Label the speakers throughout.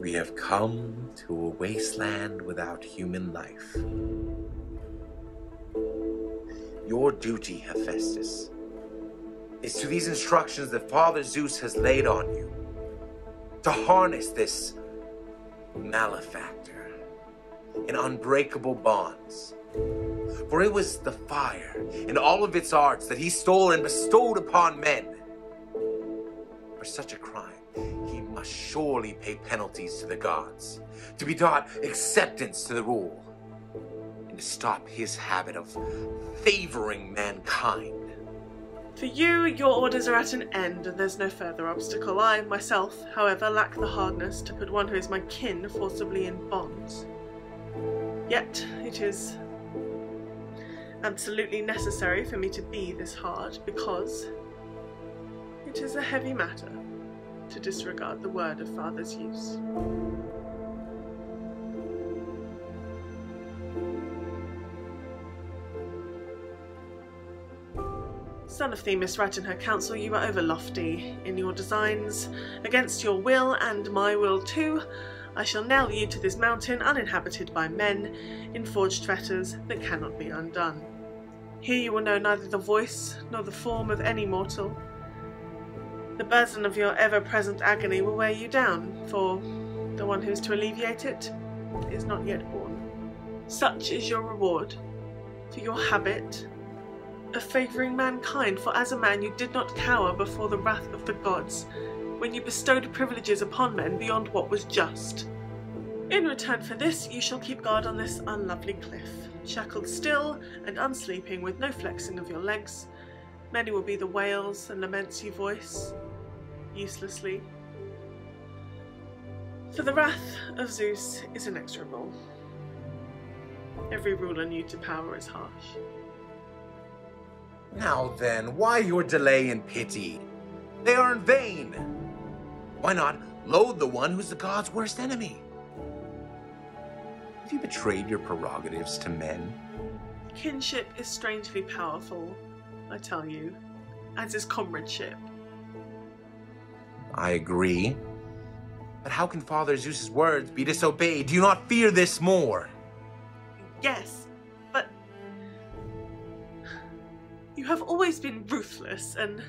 Speaker 1: We have come to a wasteland without human life. Your duty, Hephaestus, is to these instructions that Father Zeus has laid on you to harness this malefactor in unbreakable bonds. For it was the fire and all of its arts that he stole and bestowed upon men. For such a crime, must surely pay penalties to the gods, to be taught acceptance to the rule, and to stop his habit of favoring mankind.
Speaker 2: For you, your orders are at an end, and there's no further obstacle. I, myself, however, lack the hardness to put one who is my kin forcibly in bonds. Yet, it is absolutely necessary for me to be this hard, because it is a heavy matter to disregard the word of Father Zeus. Son of Themis, right in her counsel, you are over lofty in your designs. Against your will, and my will too, I shall nail you to this mountain uninhabited by men, in forged fetters that cannot be undone. Here you will know neither the voice nor the form of any mortal. The burden of your ever present agony will weigh you down, for the one who is to alleviate it is not yet born. Such is your reward for your habit of favouring mankind, for as a man you did not cower before the wrath of the gods, when you bestowed privileges upon men beyond what was just. In return for this, you shall keep guard on this unlovely cliff, shackled still and unsleeping, with no flexing of your legs. Many will be the wails and laments you voice, uselessly. For the wrath of Zeus is inexorable. Every ruler new to power is harsh.
Speaker 1: Now then, why your delay and pity? They are in vain. Why not loathe the one who's the god's worst enemy? Have you betrayed your prerogatives to men?
Speaker 2: Kinship is strangely powerful, I tell you, as is comradeship.
Speaker 1: I agree. But how can Father Zeus's words be disobeyed? Do you not fear this more?
Speaker 2: Yes, but you have always been ruthless and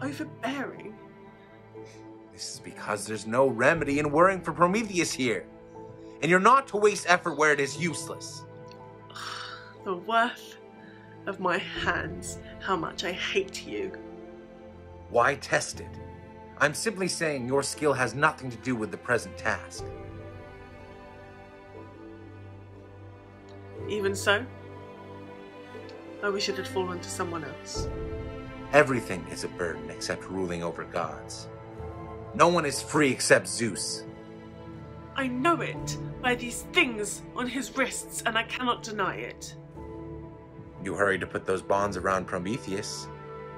Speaker 2: overbearing.
Speaker 1: This is because there's no remedy in worrying for Prometheus here. And you're not to waste effort where it is useless.
Speaker 2: The worth of my hands, how much I hate you.
Speaker 1: Why test it? I'm simply saying your skill has nothing to do with the present task.
Speaker 2: Even so, I wish it had fallen to someone else.
Speaker 1: Everything is a burden except ruling over gods. No one is free except Zeus.
Speaker 2: I know it by these things on his wrists, and I cannot deny it.
Speaker 1: You hurried to put those bonds around Prometheus,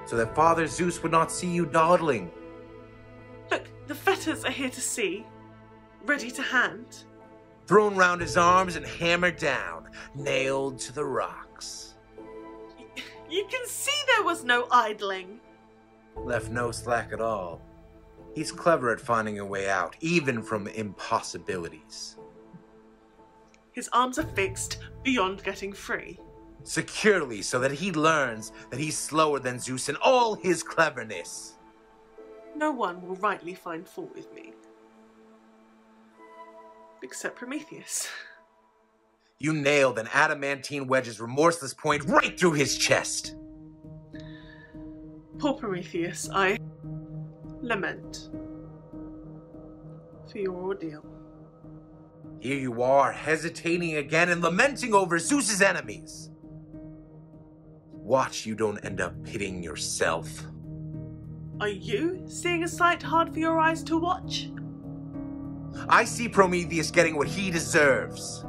Speaker 1: so that Father Zeus would not see you dawdling.
Speaker 2: The fetters are here to see, ready to hand.
Speaker 1: Thrown round his arms and hammered down, nailed to the rocks.
Speaker 2: You can see there was no idling.
Speaker 1: Left no slack at all. He's clever at finding a way out, even from impossibilities.
Speaker 2: His arms are fixed beyond getting free.
Speaker 1: Securely, so that he learns that he's slower than Zeus in all his cleverness.
Speaker 2: No one will rightly find fault with me. Except Prometheus.
Speaker 1: You nailed an adamantine wedge's remorseless point right through his chest.
Speaker 2: Poor Prometheus, I lament for your ordeal.
Speaker 1: Here you are, hesitating again and lamenting over Zeus's enemies. Watch you don't end up pitying yourself.
Speaker 2: Are you seeing a sight hard for your eyes to watch?
Speaker 1: I see Prometheus getting what he deserves.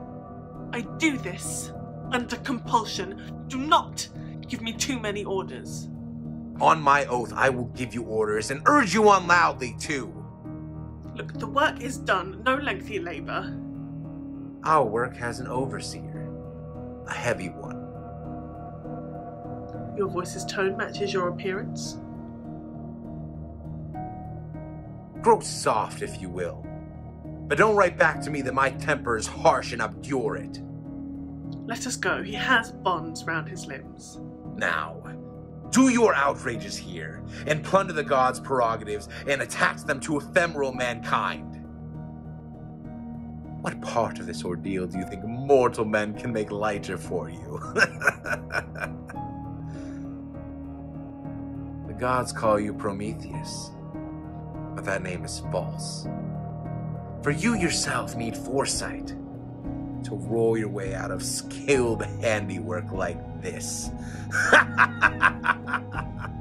Speaker 2: I do this under compulsion. Do not give me too many orders.
Speaker 1: On my oath, I will give you orders and urge you on loudly, too.
Speaker 2: Look, the work is done, no lengthy labor.
Speaker 1: Our work has an overseer, a heavy one.
Speaker 2: Your voice's tone matches your appearance.
Speaker 1: Grow soft, if you will. But don't write back to me that my temper is harsh and obdurate.
Speaker 2: Let us go. He has bonds round his limbs.
Speaker 1: Now, do your outrages here, and plunder the gods' prerogatives, and attach them to ephemeral mankind. What part of this ordeal do you think mortal men can make lighter for you? the gods call you Prometheus, but that name is false. For you yourself need foresight to roll your way out of skilled handiwork like this.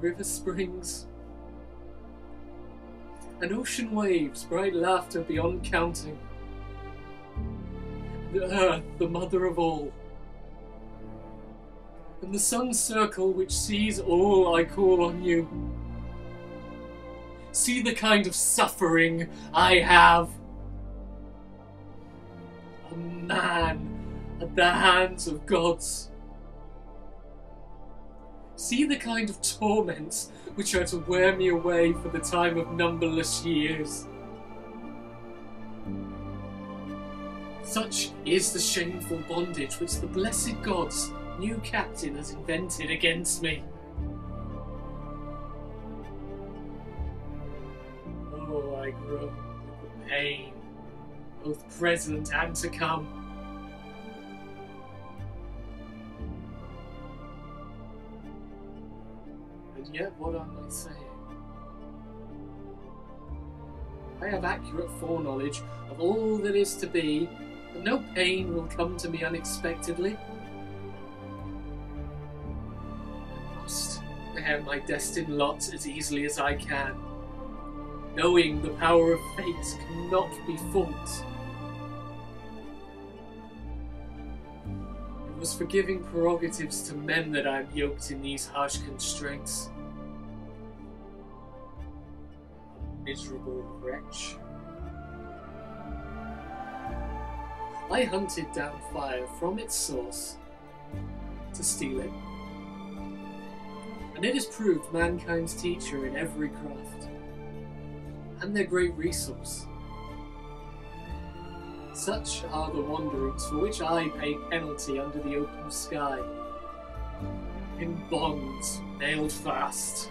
Speaker 3: river springs. And ocean waves, bright laughter beyond counting. The earth, the mother of all. And the sun's circle which sees all I call on you. See the kind of suffering I have. A man at the hands of gods. See the kind of torments which are to wear me away for the time of numberless years. Such is the shameful bondage which the blessed gods' new captain has invented against me. Oh, I groan with the pain, both present and to come. And yet, what am I saying? I have accurate foreknowledge of all that is to be, and no pain will come to me unexpectedly. I must bear my destined lot as easily as I can, knowing the power of fate cannot be fought. Was for giving prerogatives to men that I am yoked in these harsh constraints. Miserable wretch. I hunted down fire from its source to steal it. And it has proved mankind's teacher in every craft, and their great resource. Such are the wanderings for which I pay penalty under the open sky, in bonds nailed fast.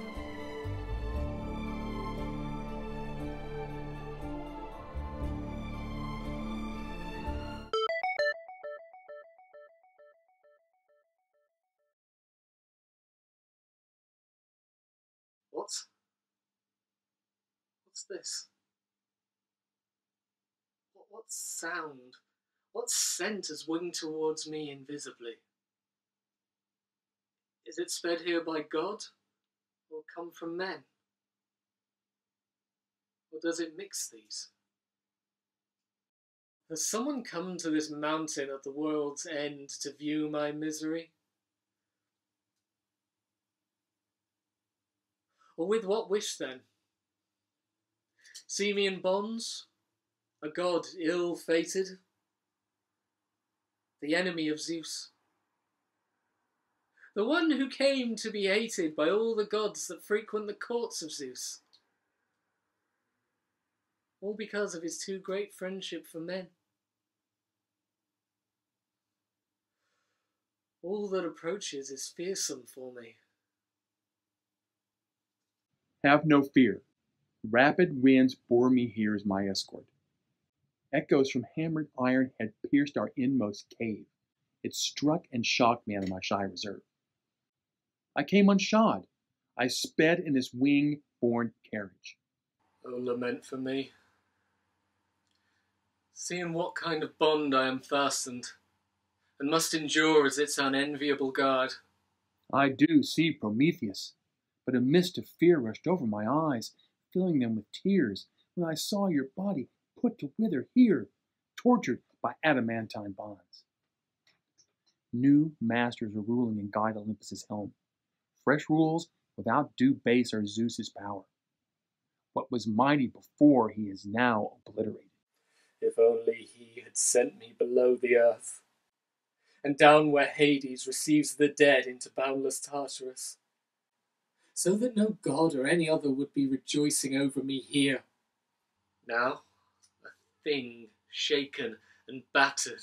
Speaker 3: What? What's this? Sound? What scent has winged towards me invisibly? Is it sped here by God, or come from men? Or does it mix these? Has someone come to this mountain at the world's end to view my misery? Or with what wish then? See me in bonds, a god ill fated, the enemy of Zeus. The one who came to be hated by all the gods that frequent the courts of Zeus. All because of his too great friendship for men. All that approaches is fearsome for me.
Speaker 4: Have no fear. Rapid winds bore me here as my escort. Echoes from hammered iron had pierced our inmost cave. It struck and shocked me out of my shy reserve. I came unshod. I sped in this wing borne carriage.
Speaker 3: Oh, lament for me. Seeing what kind of bond I am fastened, and must endure as its unenviable guard.
Speaker 4: I do see Prometheus, but a mist of fear rushed over my eyes, filling them with tears, when I saw your body put to wither here, tortured by adamantine bonds. New masters are ruling and guide Olympus's helm. Fresh rules without due base are Zeus's power. What was mighty before he is now obliterated.
Speaker 3: If only he had sent me below the earth, and down where Hades receives the dead into boundless Tartarus, so that no god or any other would be rejoicing over me here. Now, thing shaken and battered,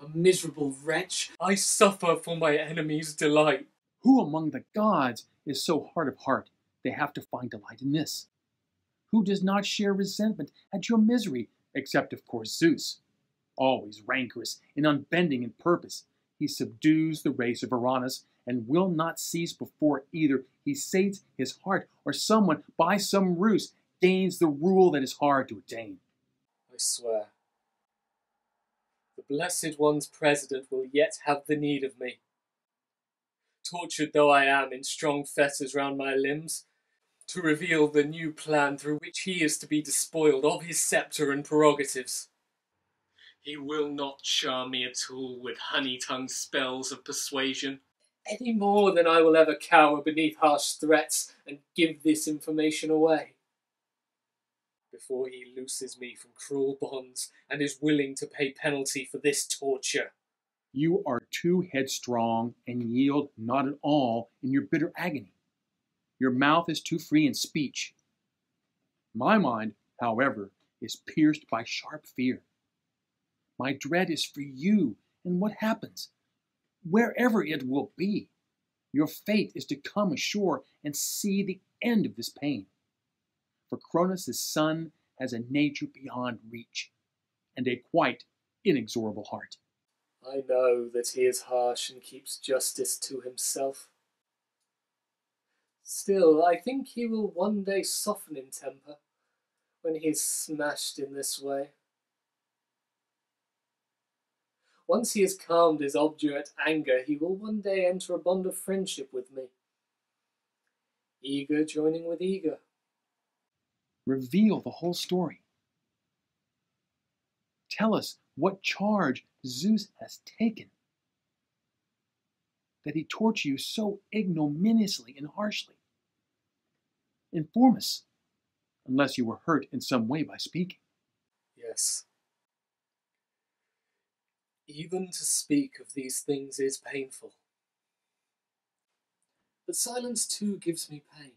Speaker 3: a miserable wretch, I suffer for my enemy's delight.
Speaker 4: Who among the gods is so hard of heart they have to find delight in this? Who does not share resentment at your misery, except, of course, Zeus? Always rancorous and unbending in purpose, he subdues the race of Uranus and will not cease before either he sates his heart or someone, by some ruse, gains the rule that is hard to attain.
Speaker 3: Swear. The Blessed One's president will yet have the need of me. Tortured though I am in strong fetters round my limbs, to reveal the new plan through which he is to be despoiled of his sceptre and prerogatives. He will not charm me at all with honey-tongued spells of persuasion, any more than I will ever cower beneath harsh threats and give this information away. Before he looses me from cruel bonds and is willing to pay penalty for this torture.
Speaker 4: You are too headstrong and yield not at all in your bitter agony. Your mouth is too free in speech. My mind, however, is pierced by sharp fear. My dread is for you and what happens, wherever it will be. Your fate is to come ashore and see the end of this pain. For Cronus' son has a nature beyond reach and a quite inexorable heart.
Speaker 3: I know that he is harsh and keeps justice to himself. Still, I think he will one day soften in temper when he is smashed in this way. Once he has calmed his obdurate anger, he will one day enter a bond of friendship with me. Eager joining with eager.
Speaker 4: Reveal the whole story. Tell us what charge Zeus has taken. That he torture you so ignominiously and harshly. Inform us, unless you were hurt in some way by speaking.
Speaker 3: Yes. Even to speak of these things is painful. But silence too gives me pain.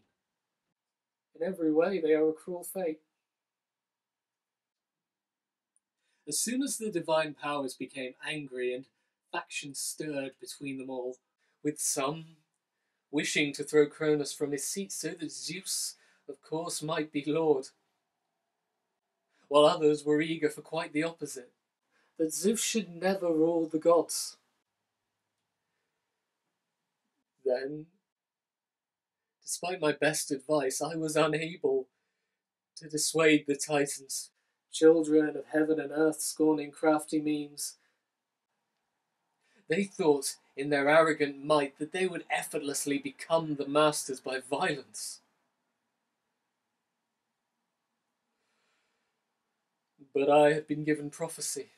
Speaker 3: In every way, they are a cruel fate. As soon as the divine powers became angry and factions stirred between them all, with some wishing to throw Cronus from his seat so that Zeus, of course, might be lord, while others were eager for quite the opposite, that Zeus should never rule the gods. Then, despite my best advice, I was unable to dissuade the Titans, children of heaven and earth scorning crafty means. They thought in their arrogant might that they would effortlessly become the masters by violence. But I had been given prophecy,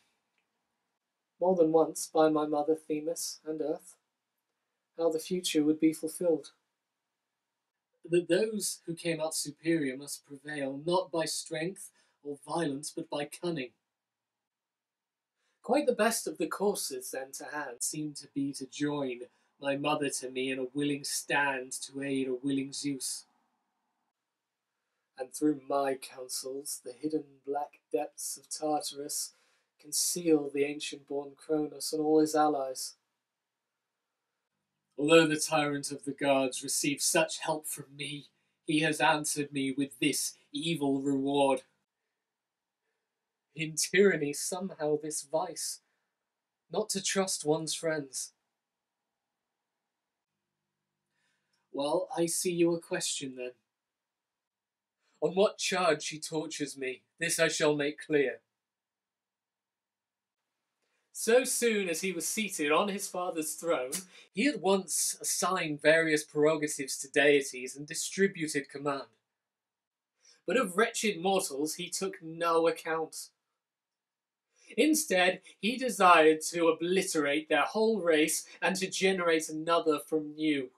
Speaker 3: more than once by my mother Themis and Earth, how the future would be fulfilled. That those who came out superior must prevail not by strength or violence, but by cunning. Quite the best of the courses then to hand seemed to be to join my mother to me in a willing stand to aid a willing Zeus. And through my counsels, the hidden black depths of Tartarus conceal the ancient born Cronus and all his allies. Although the tyrant of the gods received such help from me, he has answered me with this evil reward. In tyranny, somehow this vice, not to trust one's friends. Well, I see you a question then. On what charge he tortures me, this I shall make clear. So soon as he was seated on his father's throne, he at once assigned various prerogatives to deities and distributed command. But of wretched mortals he took no account. Instead, he desired to obliterate their whole race and to generate another from new.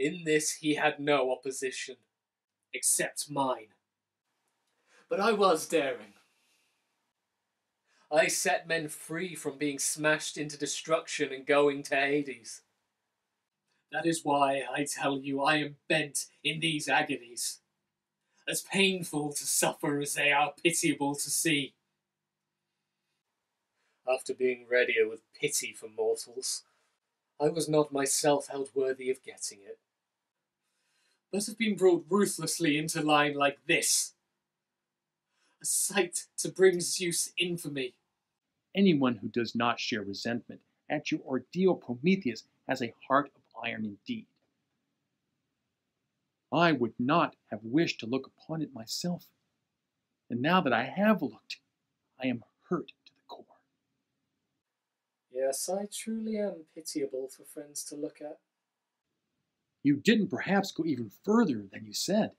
Speaker 3: In this he had no opposition, except mine. But I was daring. I set men free from being smashed into destruction and going to Hades. That is why I tell you I am bent in these agonies, as painful to suffer as they are pitiable to see. After being readier with pity for mortals, I was not myself held worthy of getting it, but have been brought ruthlessly into line like this a sight to bring Zeus infamy.
Speaker 4: Anyone who does not share resentment at your ordeal, Prometheus, has a heart of iron indeed. I would not have wished to look upon it myself, and now that I have looked, I am hurt to the core.
Speaker 3: Yes, I truly am pitiable for friends to look at.
Speaker 4: You didn't perhaps go even further than you said.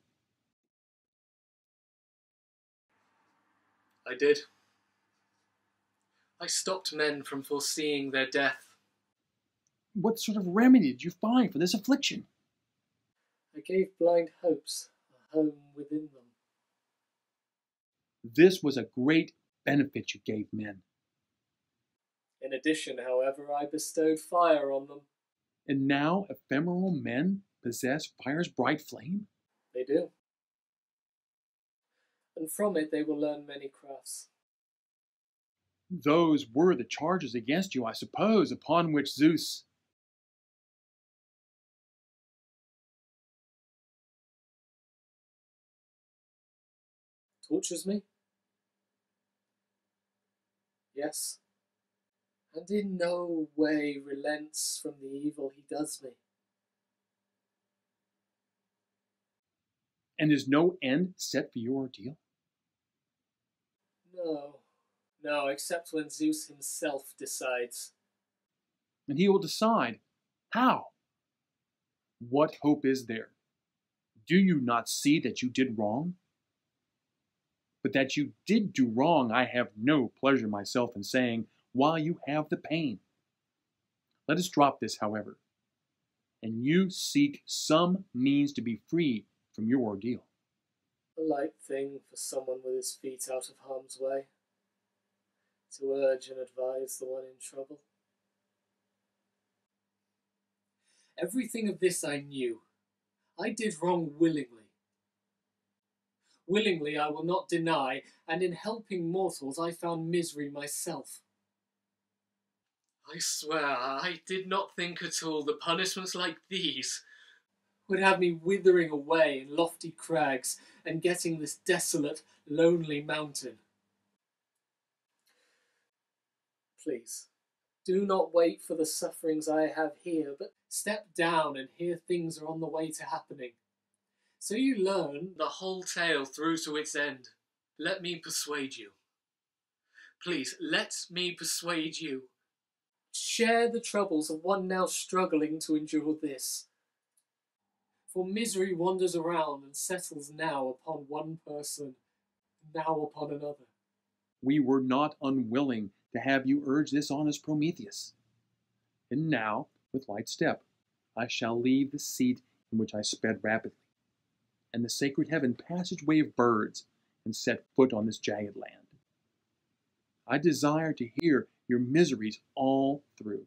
Speaker 3: I did. I stopped men from foreseeing their death.
Speaker 4: What sort of remedy did you find for this affliction?
Speaker 3: I gave blind hopes a home within them.
Speaker 4: This was a great benefit you gave men.
Speaker 3: In addition, however, I bestowed fire on them.
Speaker 4: And now ephemeral men possess fire's bright flame?
Speaker 3: They do. And from it they will learn many crafts.
Speaker 4: Those were the charges against you, I suppose, upon which Zeus.
Speaker 3: Tortures me? Yes. And in no way relents from the evil he does me.
Speaker 4: And is no end set for your ordeal?
Speaker 3: No. No, except when Zeus himself decides.
Speaker 4: And he will decide. How? What hope is there? Do you not see that you did wrong? But that you did do wrong, I have no pleasure myself in saying, while you have the pain. Let us drop this, however, and you seek some means to be free from your ordeal.
Speaker 3: A light thing for someone with his feet out of harm's way to urge and advise the one in trouble. Everything of this I knew. I did wrong willingly. Willingly I will not deny, and in helping mortals I found misery myself. I swear I did not think at all that punishments like these would have me withering away in lofty crags and getting this desolate, lonely mountain. Please, do not wait for the sufferings I have here, but step down and hear things are on the way to happening. So you learn the whole tale through to its end. Let me persuade you. Please, let me persuade you. Share the troubles of one now struggling to endure this. For misery wanders around and settles now upon one person, now upon another.
Speaker 4: We were not unwilling to have you urge this on as Prometheus. And now, with light step, I shall leave the seat in which I sped rapidly, and the sacred heaven passageway of birds, and set foot on this jagged land. I desire to hear your miseries all through.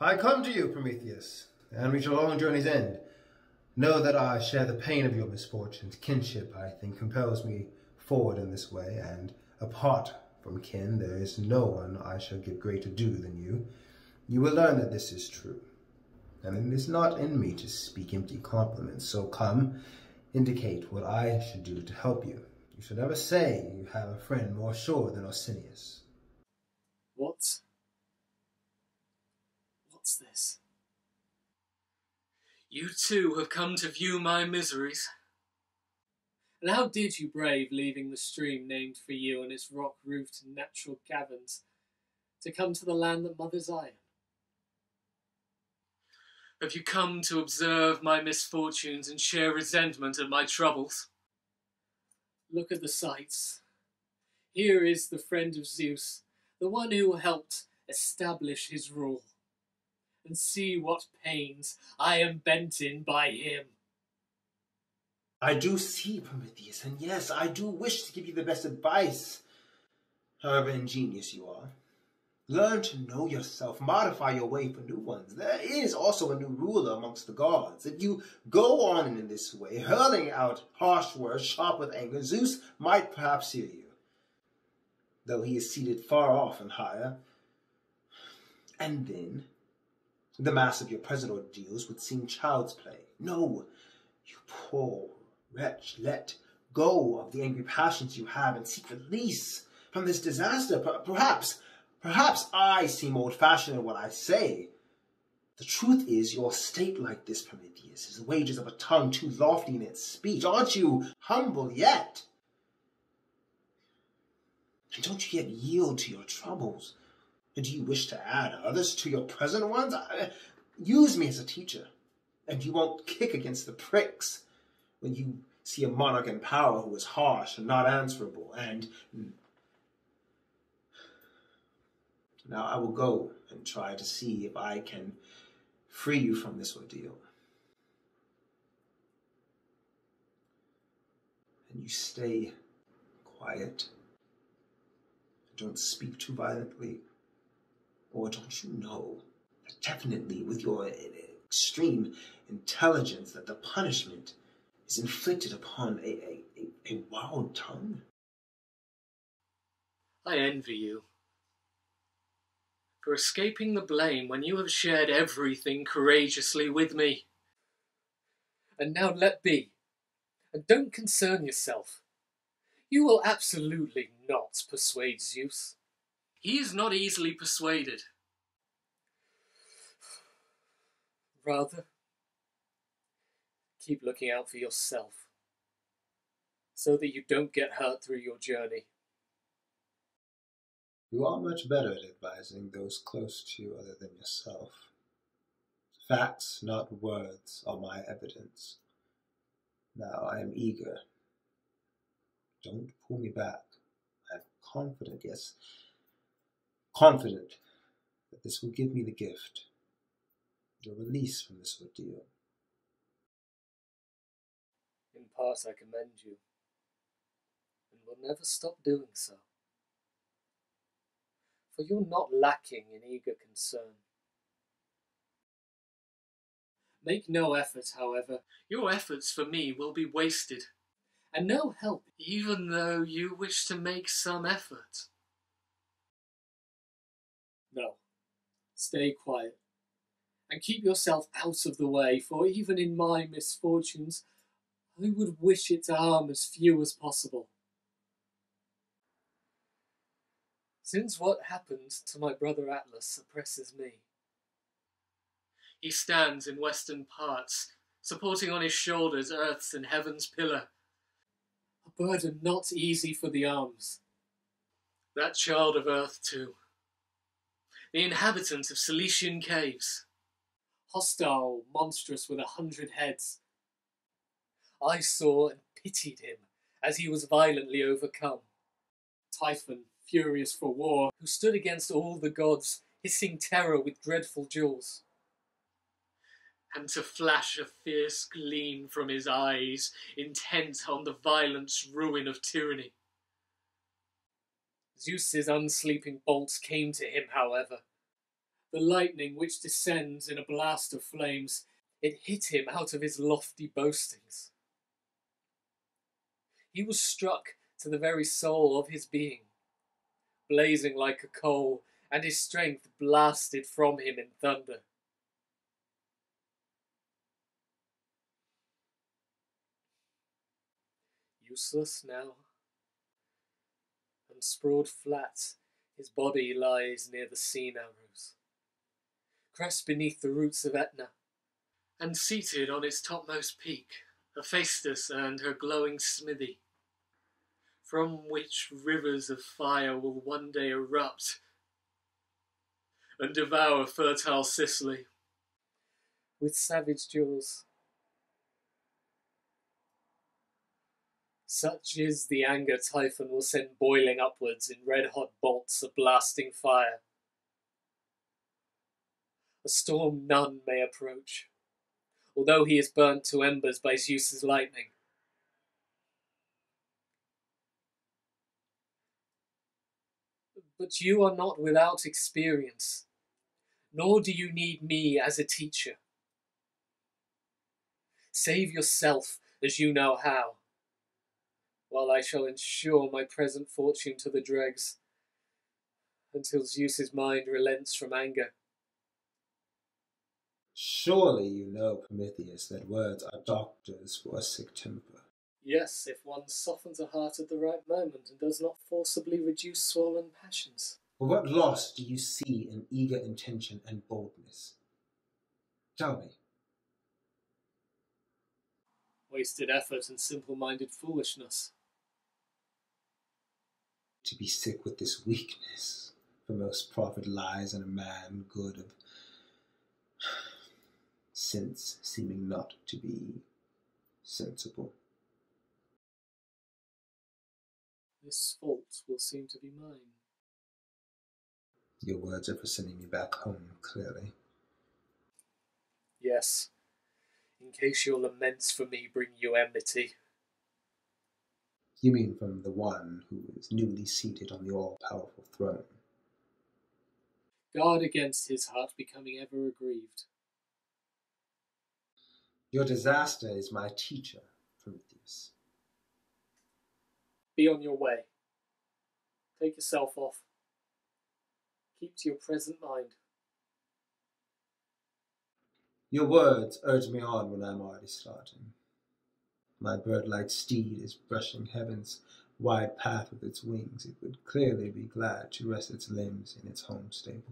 Speaker 5: I come to you, Prometheus, and reach a long journey's end. Know that I share the pain of your misfortunes. Kinship, I think, compels me forward in this way, and apart from kin, there is no one I shall give greater due than you. You will learn that this is true, and it is not in me to speak empty compliments. So come, indicate what I should do to help you. You should never say you have a friend more sure than Oceanus.
Speaker 3: What? What's this? You too have come to view my miseries. And how did you brave leaving the stream named for you and its rock roofed natural caverns to come to the land that mothers iron? Have you come to observe my misfortunes and share resentment at my troubles? Look at the sights. Here is the friend of Zeus, the one who helped establish his rule. And see what pains I am bent in by him.
Speaker 5: I do see, Prometheus, and yes, I do wish to give you the best advice, however ingenious you are. Learn to know yourself, modify your way for new ones. There is also a new ruler amongst the gods. If you go on in this way, hurling out harsh words sharp with anger, Zeus might perhaps hear you, though he is seated far off and higher. And then, the mass of your present ordeals would seem child's play. No, you poor wretch, let go of the angry passions you have and seek release from this disaster. Perhaps, perhaps I seem old-fashioned in what I say. The truth is, your state like this, Prometheus, is the wages of a tongue too lofty in its speech. Aren't you humble yet? And don't you yet yield to your troubles? And do you wish to add others to your present ones? Use me as a teacher, and you won't kick against the pricks when you see a monarch in power who is harsh and not answerable. And hmm. now I will go and try to see if I can free you from this ordeal. And you stay quiet. Don't speak too violently. Or don't you know that definitely with your eh, extreme intelligence that the punishment is inflicted upon a, a, a, a wild tongue.
Speaker 3: I envy you for escaping the blame when you have shared everything courageously with me. And now let be, and don't concern yourself. You will absolutely not persuade Zeus. He is not easily persuaded. Rather, keep looking out for yourself so that you don't get hurt through your journey.
Speaker 5: You are much better at advising those close to you other than yourself. Facts, not words, are my evidence. Now I am eager. Don't pull me back. I am confident, yes, confident that this will give me the gift, the release from this ordeal.
Speaker 3: In part, I commend you, and will never stop doing so. For you're not lacking in eager concern. Make no effort, however. Your efforts for me will be wasted, and no help, even though you wish to make some effort. Stay quiet, and keep yourself out of the way, for even in my misfortunes, I would wish it to harm as few as possible. Since what happened to my brother Atlas oppresses me. He stands in western parts, supporting on his shoulders earth's and heaven's pillar. A burden not easy for the arms. That child of earth, too. The inhabitant of Cilician caves. Hostile, monstrous with a hundred heads, I saw and pitied him as he was violently overcome. Typhon, furious for war, who stood against all the gods, hissing terror with dreadful jaws. and to flash a fierce gleam from his eyes, intent on the violence ruin of tyranny. Zeus's unsleeping bolts came to him, however. The lightning which descends in a blast of flames, it hit him out of his lofty boastings. He was struck to the very soul of his being, blazing like a coal, and his strength blasted from him in thunder. Useless now, and sprawled flat, his body lies near the sea narrows, crest beneath the roots of Etna, and seated on its topmost peak, Hephaestus and her glowing smithy, from which rivers of fire will one day erupt and devour fertile Sicily with savage jaws. Such is the anger Typhon will send boiling upwards in red hot bolts of blasting fire. A storm none may approach, although he is burnt to embers by Zeus's lightning. But you are not without experience, nor do you need me as a teacher. Save yourself as you know how, while I shall ensure my present fortune to the dregs, until Zeus's mind relents from anger.
Speaker 5: Surely you know, Prometheus, that words are doctors for a sick temper.
Speaker 3: Yes, if one softens a heart at the right moment and does not forcibly reduce swollen passions.
Speaker 5: But what loss do you see in eager intention and boldness? Tell me.
Speaker 3: Wasted effort and simple minded foolishness.
Speaker 5: To be sick with this weakness, for most profit lies in a man good of sense seeming not to be sensible.
Speaker 3: This fault will seem to be mine.
Speaker 5: Your words are for sending me back home, clearly.
Speaker 3: Yes, in case your laments for me bring you enmity.
Speaker 5: You mean from the one who is newly seated on the all powerful throne?
Speaker 3: Guard against his heart becoming ever aggrieved.
Speaker 5: Your disaster is my teacher, Prometheus.
Speaker 3: Be on your way. Take yourself off. Keep to your present mind.
Speaker 5: Your words urge me on when I'm already starting. My bird-like steed is brushing heaven's wide path with its wings. It would clearly be glad to rest its limbs in its home stable.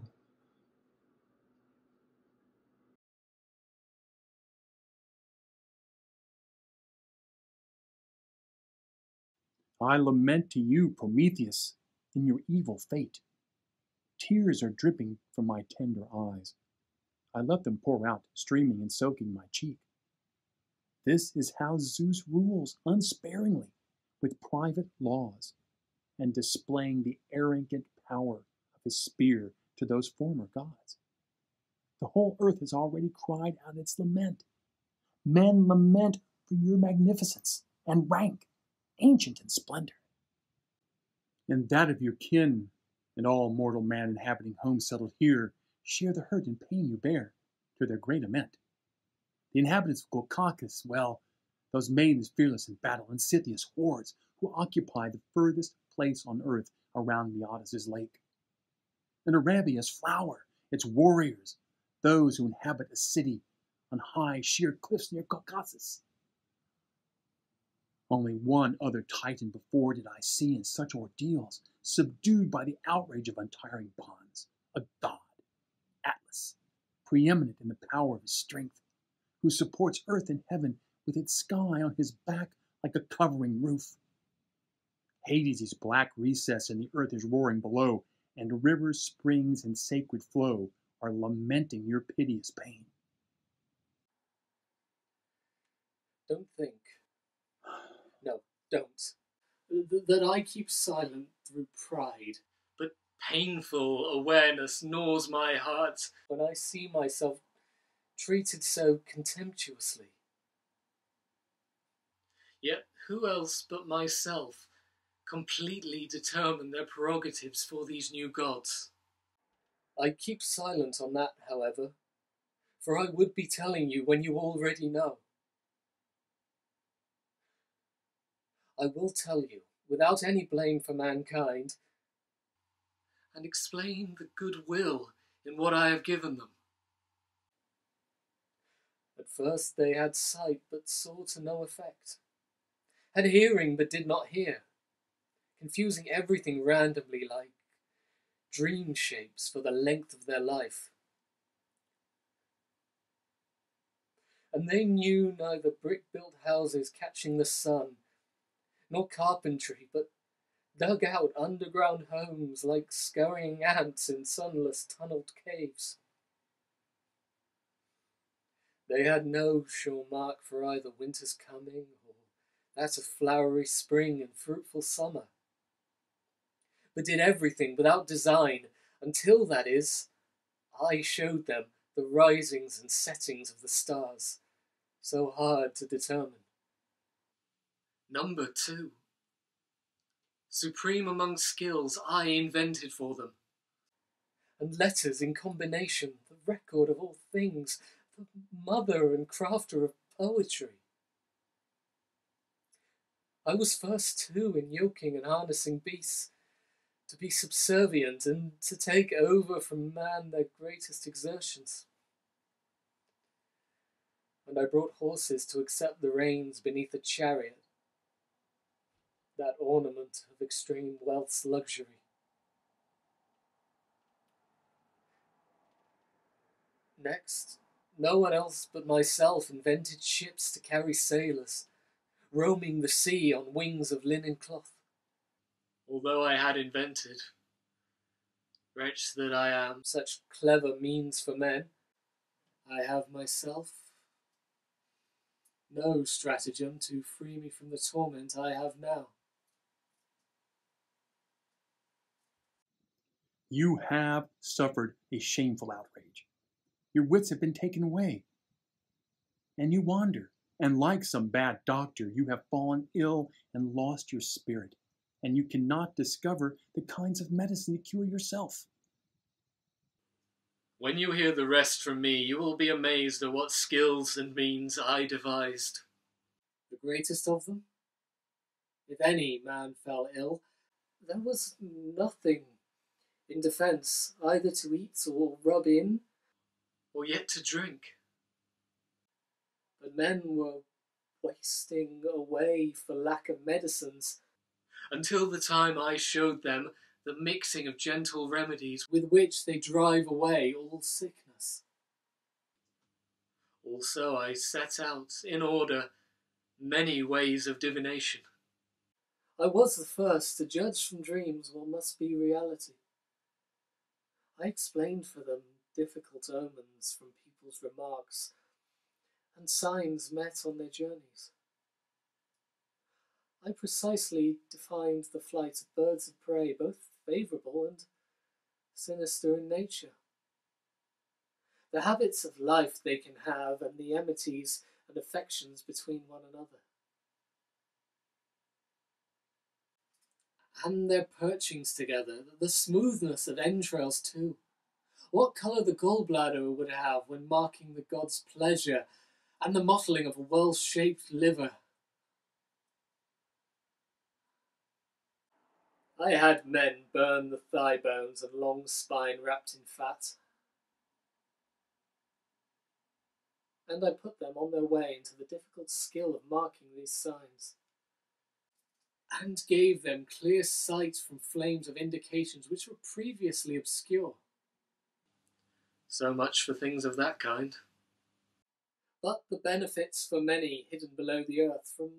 Speaker 4: I lament to you, Prometheus, in your evil fate. Tears are dripping from my tender eyes. I let them pour out, streaming and soaking my cheek. This is how Zeus rules unsparingly with private laws and displaying the arrogant power of his spear to those former gods. The whole earth has already cried out its lament. Men lament for your magnificence and rank ancient in splendor. And that of your kin and all mortal man inhabiting homes settled here share the hurt and pain you bear to their great lament. The inhabitants of Glaucacus, well, those maidens fearless in battle, and Scythia's hordes, who occupy the furthest place on earth around Maeotis' lake. And Arabia's flower, its warriors, those who inhabit a city on high, sheer cliffs near Caucasus. Only one other Titan before did I see in such ordeals, subdued by the outrage of untiring bonds, a god, Atlas, preeminent in the power of his strength, who supports earth and heaven with its sky on his back like a covering roof. Hades' black recess and the earth is roaring below, and rivers, springs, and sacred flow are lamenting your piteous pain.
Speaker 3: Don't think No, don't. That I keep silent through pride, but painful awareness gnaws my heart when I see myself treated so contemptuously. Yet who else but myself completely determined their prerogatives for these new gods? I keep silent on that, however, for I would be telling you when you already know. I will tell you, without any blame for mankind, and explain the goodwill in what I have given them. At first they had sight, but saw to no effect, had hearing, but did not hear, confusing everything randomly like dream shapes for the length of their life. And they knew neither brick built houses catching the sun, nor carpentry, but dug out underground homes like scurrying ants in sunless tunneled caves. They had no sure mark for either winter's coming or that of flowery spring and fruitful summer but did everything without design, until, that is, I showed them the risings and settings of the stars, so hard to determine. Number two. Supreme among skills I invented for them. And letters in combination, the record of all things, mother and crafter of poetry. I was first too in yoking and harnessing beasts, to be subservient and to take over from man their greatest exertions. And I brought horses to accept the reins beneath a chariot, that ornament of extreme wealth's luxury. Next, no one else but myself invented ships to carry sailors, roaming the sea on wings of linen cloth although I had invented, wretch that I am, such clever means for men, I have myself no stratagem to free me from the torment I have now.
Speaker 4: You have suffered a shameful outrage. Your wits have been taken away. And you wander, and like some bad doctor, you have fallen ill and lost your spirit and you cannot discover the kinds of medicine to cure yourself.
Speaker 3: When you hear the rest from me, you will be amazed at what skills and means I devised. The greatest of them? If any man fell ill, there was nothing in defence either to eat or rub in, or yet to drink. The men were wasting away for lack of medicines, until the time I showed them the mixing of gentle remedies with which they drive away all sickness. Also, I set out, in order, many ways of divination. I was the first to judge from dreams what must be reality. I explained for them difficult omens from people's remarks and signs met on their journeys. I precisely defined the flight of birds of prey, both favourable and sinister in nature. The habits of life they can have, and the enmities and affections between one another. And their perchings together, the smoothness of entrails too. What colour the gallbladder would have when marking the god's pleasure, and the mottling of a well shaped liver I had men burn the thigh bones and long spine wrapped in fat. And I put them on their way into the difficult skill of marking these signs, and gave them clear sight from flames of indications which were previously obscure. So much for things of that kind. But the benefits for many hidden below the earth from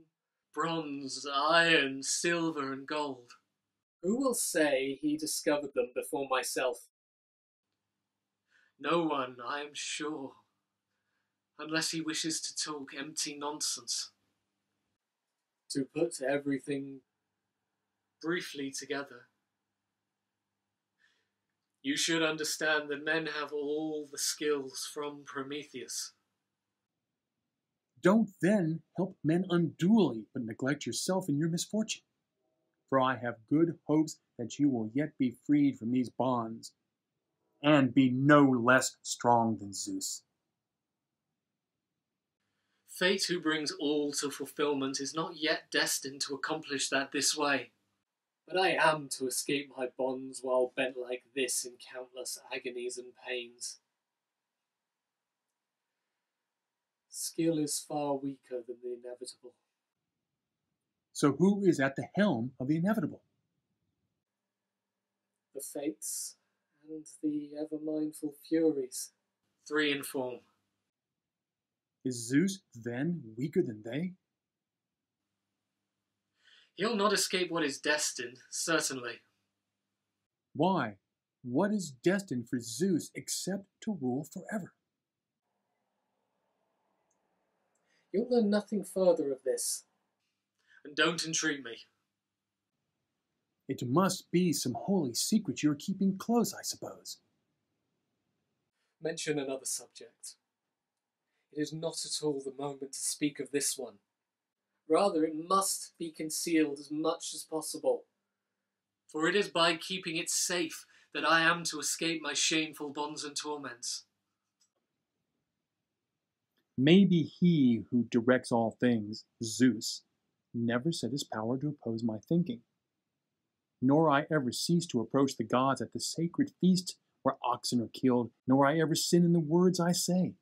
Speaker 3: bronze, iron, silver, and gold. Who will say he discovered them before myself? No one, I am sure, unless he wishes to talk empty nonsense. To put everything briefly together. You should understand that men have all the skills from Prometheus.
Speaker 4: Don't then help men unduly, but neglect yourself in your misfortune. For I have good hopes that you will yet be freed from these bonds, and be no less strong than Zeus.
Speaker 3: Fate, who brings all to fulfillment, is not yet destined to accomplish that this way. But I am to escape my bonds while bent like this in countless agonies and pains. Skill is far weaker than the inevitable.
Speaker 4: So, who is at the helm of the inevitable?
Speaker 3: The fates and the ever mindful Furies. Three in form.
Speaker 4: Is Zeus then weaker than they?
Speaker 3: He'll not escape what is destined, certainly.
Speaker 4: Why? What is destined for Zeus except to rule forever?
Speaker 3: You'll learn nothing further of this. And don't entreat me.
Speaker 4: It must be some holy secret you are keeping close, I suppose.
Speaker 3: Mention another subject. It is not at all the moment to speak of this one. Rather, it must be concealed as much as possible. For it is by keeping it safe that I am to escape my shameful bonds and torments.
Speaker 4: Maybe he who directs all things, Zeus, never set his power to oppose my thinking. Nor I ever cease to approach the gods at the sacred feast where oxen are killed, nor I ever sin in the words I say.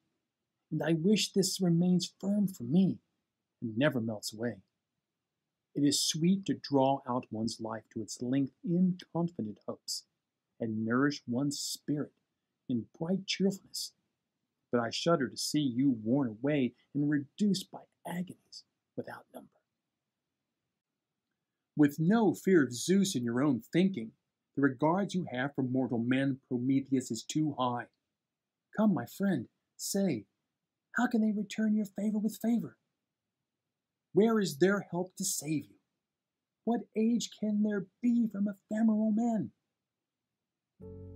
Speaker 4: And I wish this remains firm for me and never melts away. It is sweet to draw out one's life to its length in confident hopes, and nourish one's spirit in bright cheerfulness. But I shudder to see you worn away and reduced by agonies without number. With no fear of Zeus in your own thinking, the regards you have for mortal men, Prometheus, is too high. Come, my friend, say, how can they return your favor with favor? Where is their help to save you? What age can there be from ephemeral men?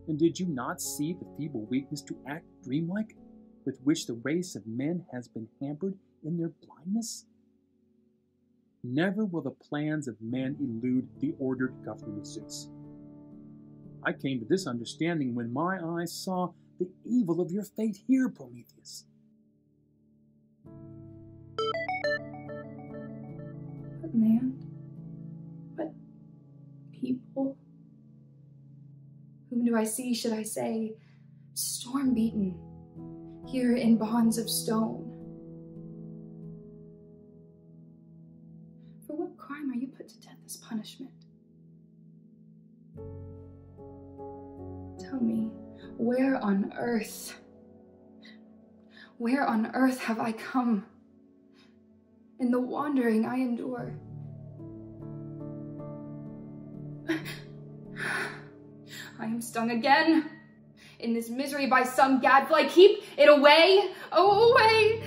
Speaker 4: And did you not see the feeble weakness to act dreamlike, with which the race of men has been hampered in their blindness? Never will the plans of men elude the ordered government of Zeus. I came to this understanding when my eyes saw the evil of your fate here, Prometheus.
Speaker 6: Land? What people? Whom do I see, should I say, storm beaten, here in bonds of stone? For what crime are you put to death as punishment? Tell me, where on earth, where on earth have I come? In the wandering I endure. I am stung again in this misery by some gadfly. Keep it away, oh, away.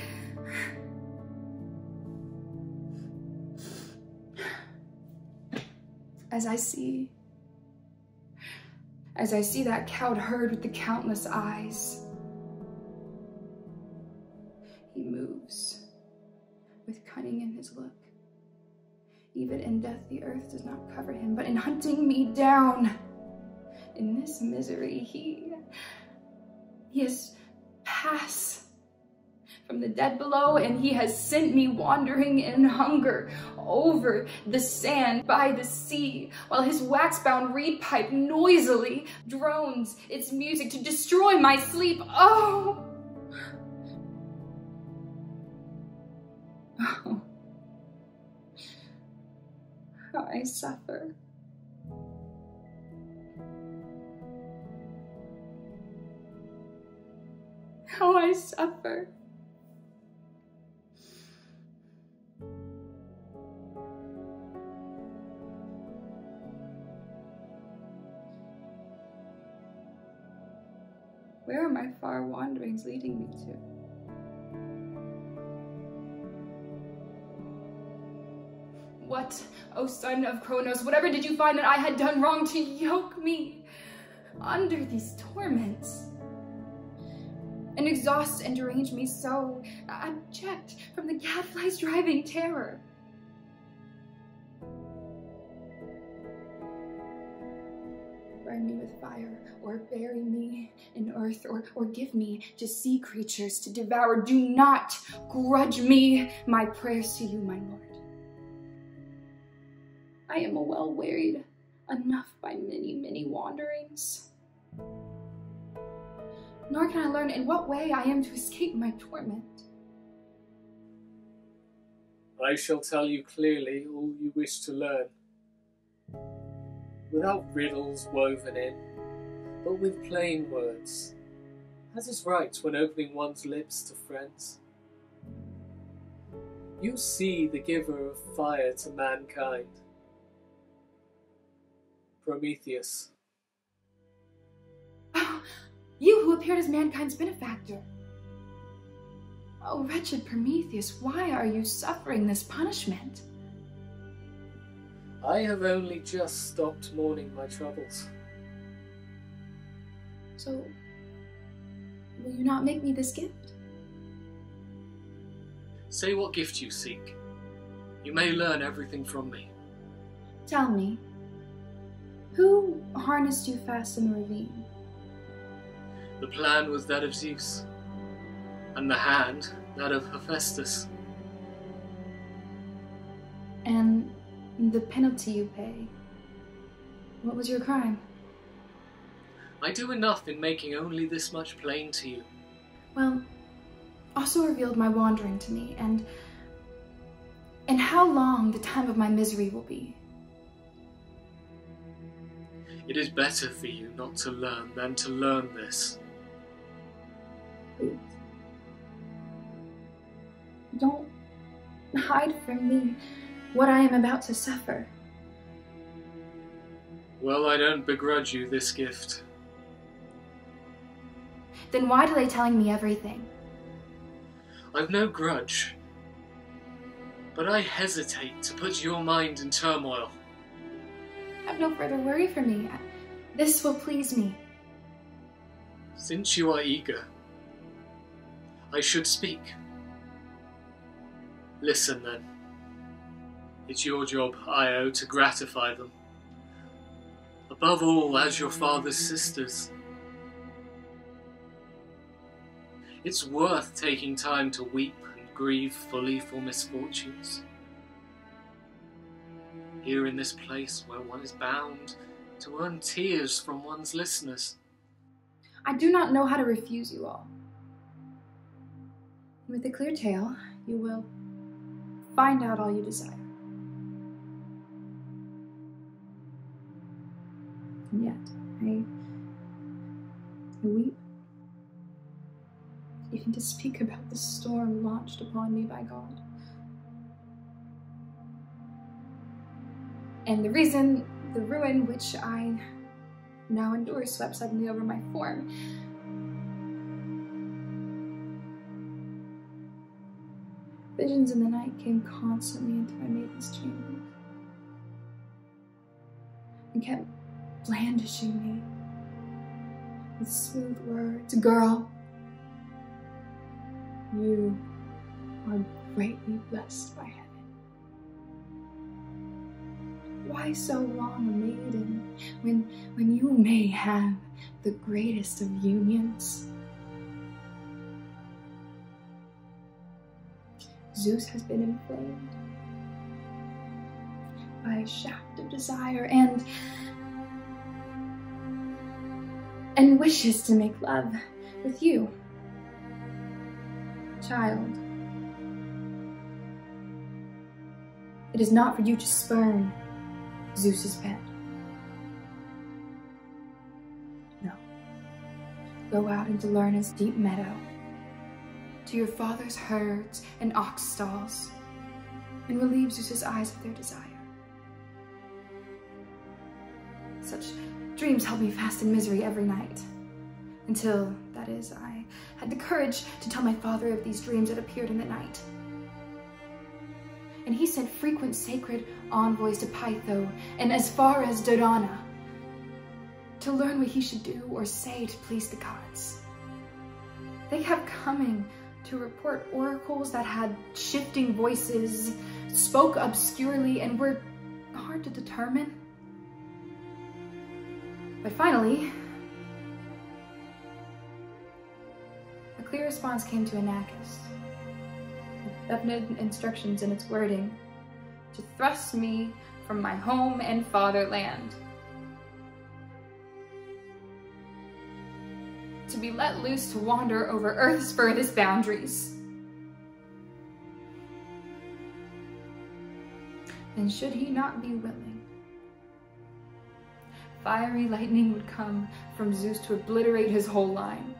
Speaker 6: As I see, as I see that cowed herd with the countless eyes, he moves with cunning in his look. Even in death, the earth does not cover him, but in hunting me down, in this misery, he, he has passed from the dead below, and he has sent me wandering in hunger over the sand by the sea, while his wax-bound reed pipe noisily drones its music to destroy my sleep. Oh! Oh, how I suffer. How I suffer. Where are my far wanderings leading me to? What, O son of Kronos, whatever did you find that I had done wrong to yoke me under these torments? And exhaust and derange me so abject from the gadfly's driving terror. burn me with fire, or bury me in earth, or, or give me to sea creatures to devour. Do not grudge me my prayers to you, my Lord. I am well wearied enough by many, many wanderings. Nor can I learn in what way I am to escape my torment.
Speaker 3: I shall tell you clearly all you wish to learn without riddles woven in, but with plain words, as is right when opening one's lips to friends. You see the giver of fire to mankind, Prometheus.
Speaker 6: Oh, you who appeared as mankind's benefactor. Oh, wretched Prometheus, why are you suffering this punishment?
Speaker 3: I have only just stopped mourning my troubles.
Speaker 6: So, will you not make me this gift?
Speaker 3: Say what gift you seek. You may learn everything from me.
Speaker 6: Tell me, who harnessed you fast in the ravine?
Speaker 3: The plan was that of Zeus, and the hand that of Hephaestus.
Speaker 6: And the penalty you pay. What was your crime?
Speaker 3: I do enough in making only this much plain to you.
Speaker 6: Well, also revealed my wandering to me, and and how long the time of my misery will be.
Speaker 3: It is better for you not to learn than to learn this.
Speaker 6: Please. Don't hide from me what I am about to suffer.
Speaker 3: Well, I don't begrudge you this gift.
Speaker 6: Then why delay telling me everything?
Speaker 3: I've no grudge. But I hesitate to put your mind in turmoil.
Speaker 6: Have no further worry for me. This will please me.
Speaker 3: Since you are eager, I should speak. Listen then. It's your job, Io, to gratify them. Above all, as your father's sisters. It's worth taking time to weep and grieve fully for misfortunes. Here in this place where one is bound to earn tears from one's listeners.
Speaker 6: I do not know how to refuse you all. With a clear tale, you will find out all you desire. And yet, I, I weep even to speak about the storm launched upon me by God. And the reason the ruin which I now endure swept suddenly over my form. Visions in the night came constantly into my maiden's chamber and kept blandishing me with smooth words. Girl, you are greatly blessed by heaven. Why so long a maiden when, when you may have the greatest of unions? Zeus has been inflamed by a shaft of desire and and wishes to make love with you. Child, it is not for you to spurn Zeus's bed. No. Go out into Lerna's deep meadow, to your father's herds and ox stalls, and relieve Zeus's eyes of their desire. Such dreams held me fast in misery every night. Until, that is, I had the courage to tell my father of these dreams that appeared in the night and he sent frequent sacred envoys to Pytho and as far as Dodona. to learn what he should do or say to please the gods. They kept coming to report oracles that had shifting voices, spoke obscurely, and were hard to determine. But finally, a clear response came to Inachus, definite instructions in its wording to thrust me from my home and fatherland. To be let loose to wander over Earth's furthest boundaries. And should he not be willing, fiery lightning would come from Zeus to obliterate his whole line.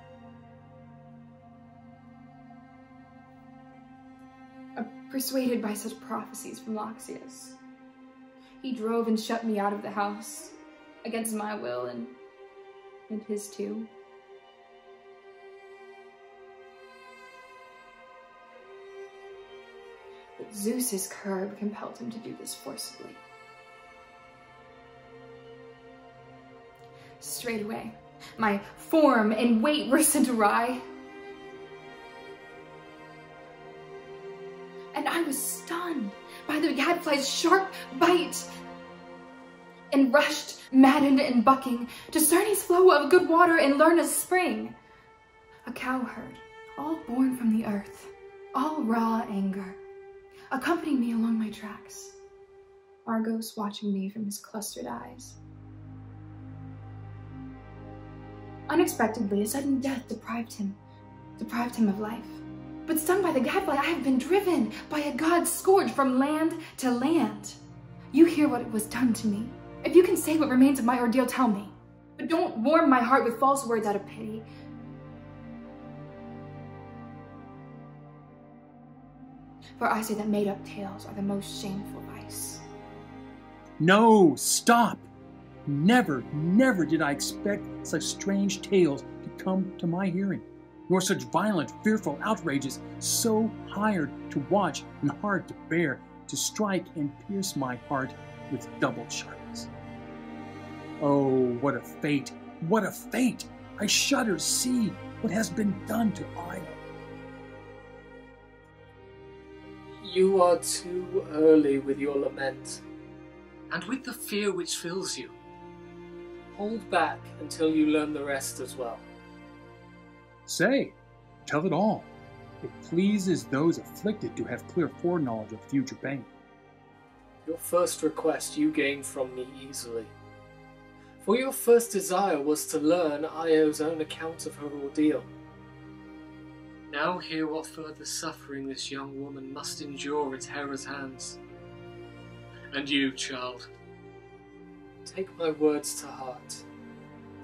Speaker 6: Persuaded by such prophecies from Loxias, he drove and shut me out of the house, against my will and, and his too. But Zeus's curb compelled him to do this forcibly. Straightway, my form and weight were sent awry. By sharp bite and rushed, maddened and bucking, to Cerny's flow of good water and Lerna's spring. A cowherd, all born from the earth, all raw anger, accompanied me along my tracks, Argos watching me from his clustered eyes. Unexpectedly, a sudden death deprived him, deprived him of life. But stung by the gadfly, I have been driven by a god scourge from land to land. You hear what was done to me. If you can say what remains of my ordeal, tell me. But don't warm my heart with false words out of pity. For I say that made up tales are the most shameful vice.
Speaker 4: No, stop! Never, never did I expect such strange tales to come to my hearing, nor such violent, fearful outrages, so hired to watch and hard to bear, to strike and pierce my heart with double sharpness. Oh, what a fate! What a fate! I shudder, see what has been done to Io.
Speaker 3: You are too early with your lament, and with the fear which fills you. Hold back until you learn the rest as well.
Speaker 4: Say, tell it all. It pleases those afflicted to have clear foreknowledge of future pain.
Speaker 3: Your first request you gained from me easily. For your first desire was to learn Io's own account of her ordeal. Now hear what further suffering this young woman must endure at Hera's hands. And you, child, take my words to heart,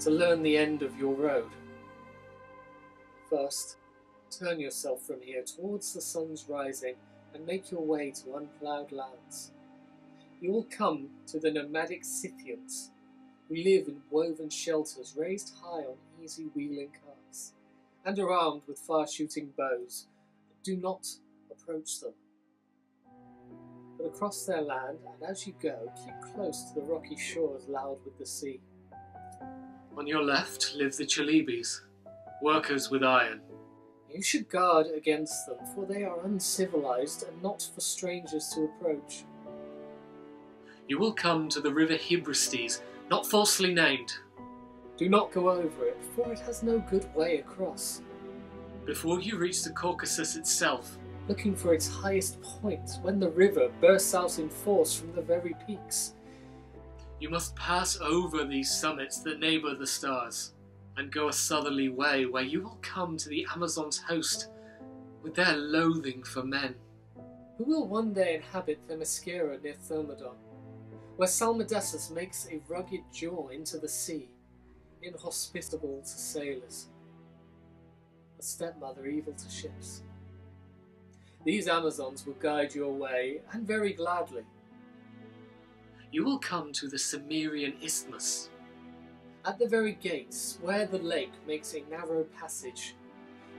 Speaker 3: to learn the end of your road. First, turn yourself from here towards the sun's rising and make your way to unploughed lands. You will come to the nomadic Scythians, who live in woven shelters raised high on easy wheeling carts, and are armed with far-shooting bows. Do not approach them. But across their land, and as you go, keep close to the rocky shores loud with the sea. On your left live the Chalybes, workers with iron. You should guard against them, for they are uncivilized and not for strangers to approach. You will come to the river Hybristes, not falsely named. Do not go over it, for it has no good way across. Before you reach the Caucasus itself, looking for its highest point when the river bursts out in force from the very peaks, you must pass over these summits that neighbour the stars and go a southerly way where you will come to the Amazons' host with their loathing for men, who will one day inhabit Themyscira near Thermodon, where Salmydessus makes a rugged jaw into the sea, inhospitable to sailors, a stepmother evil to ships. These Amazons will guide your way, and very gladly. You will come to the Cimmerian Isthmus, at the very gates, where the lake makes a narrow passage,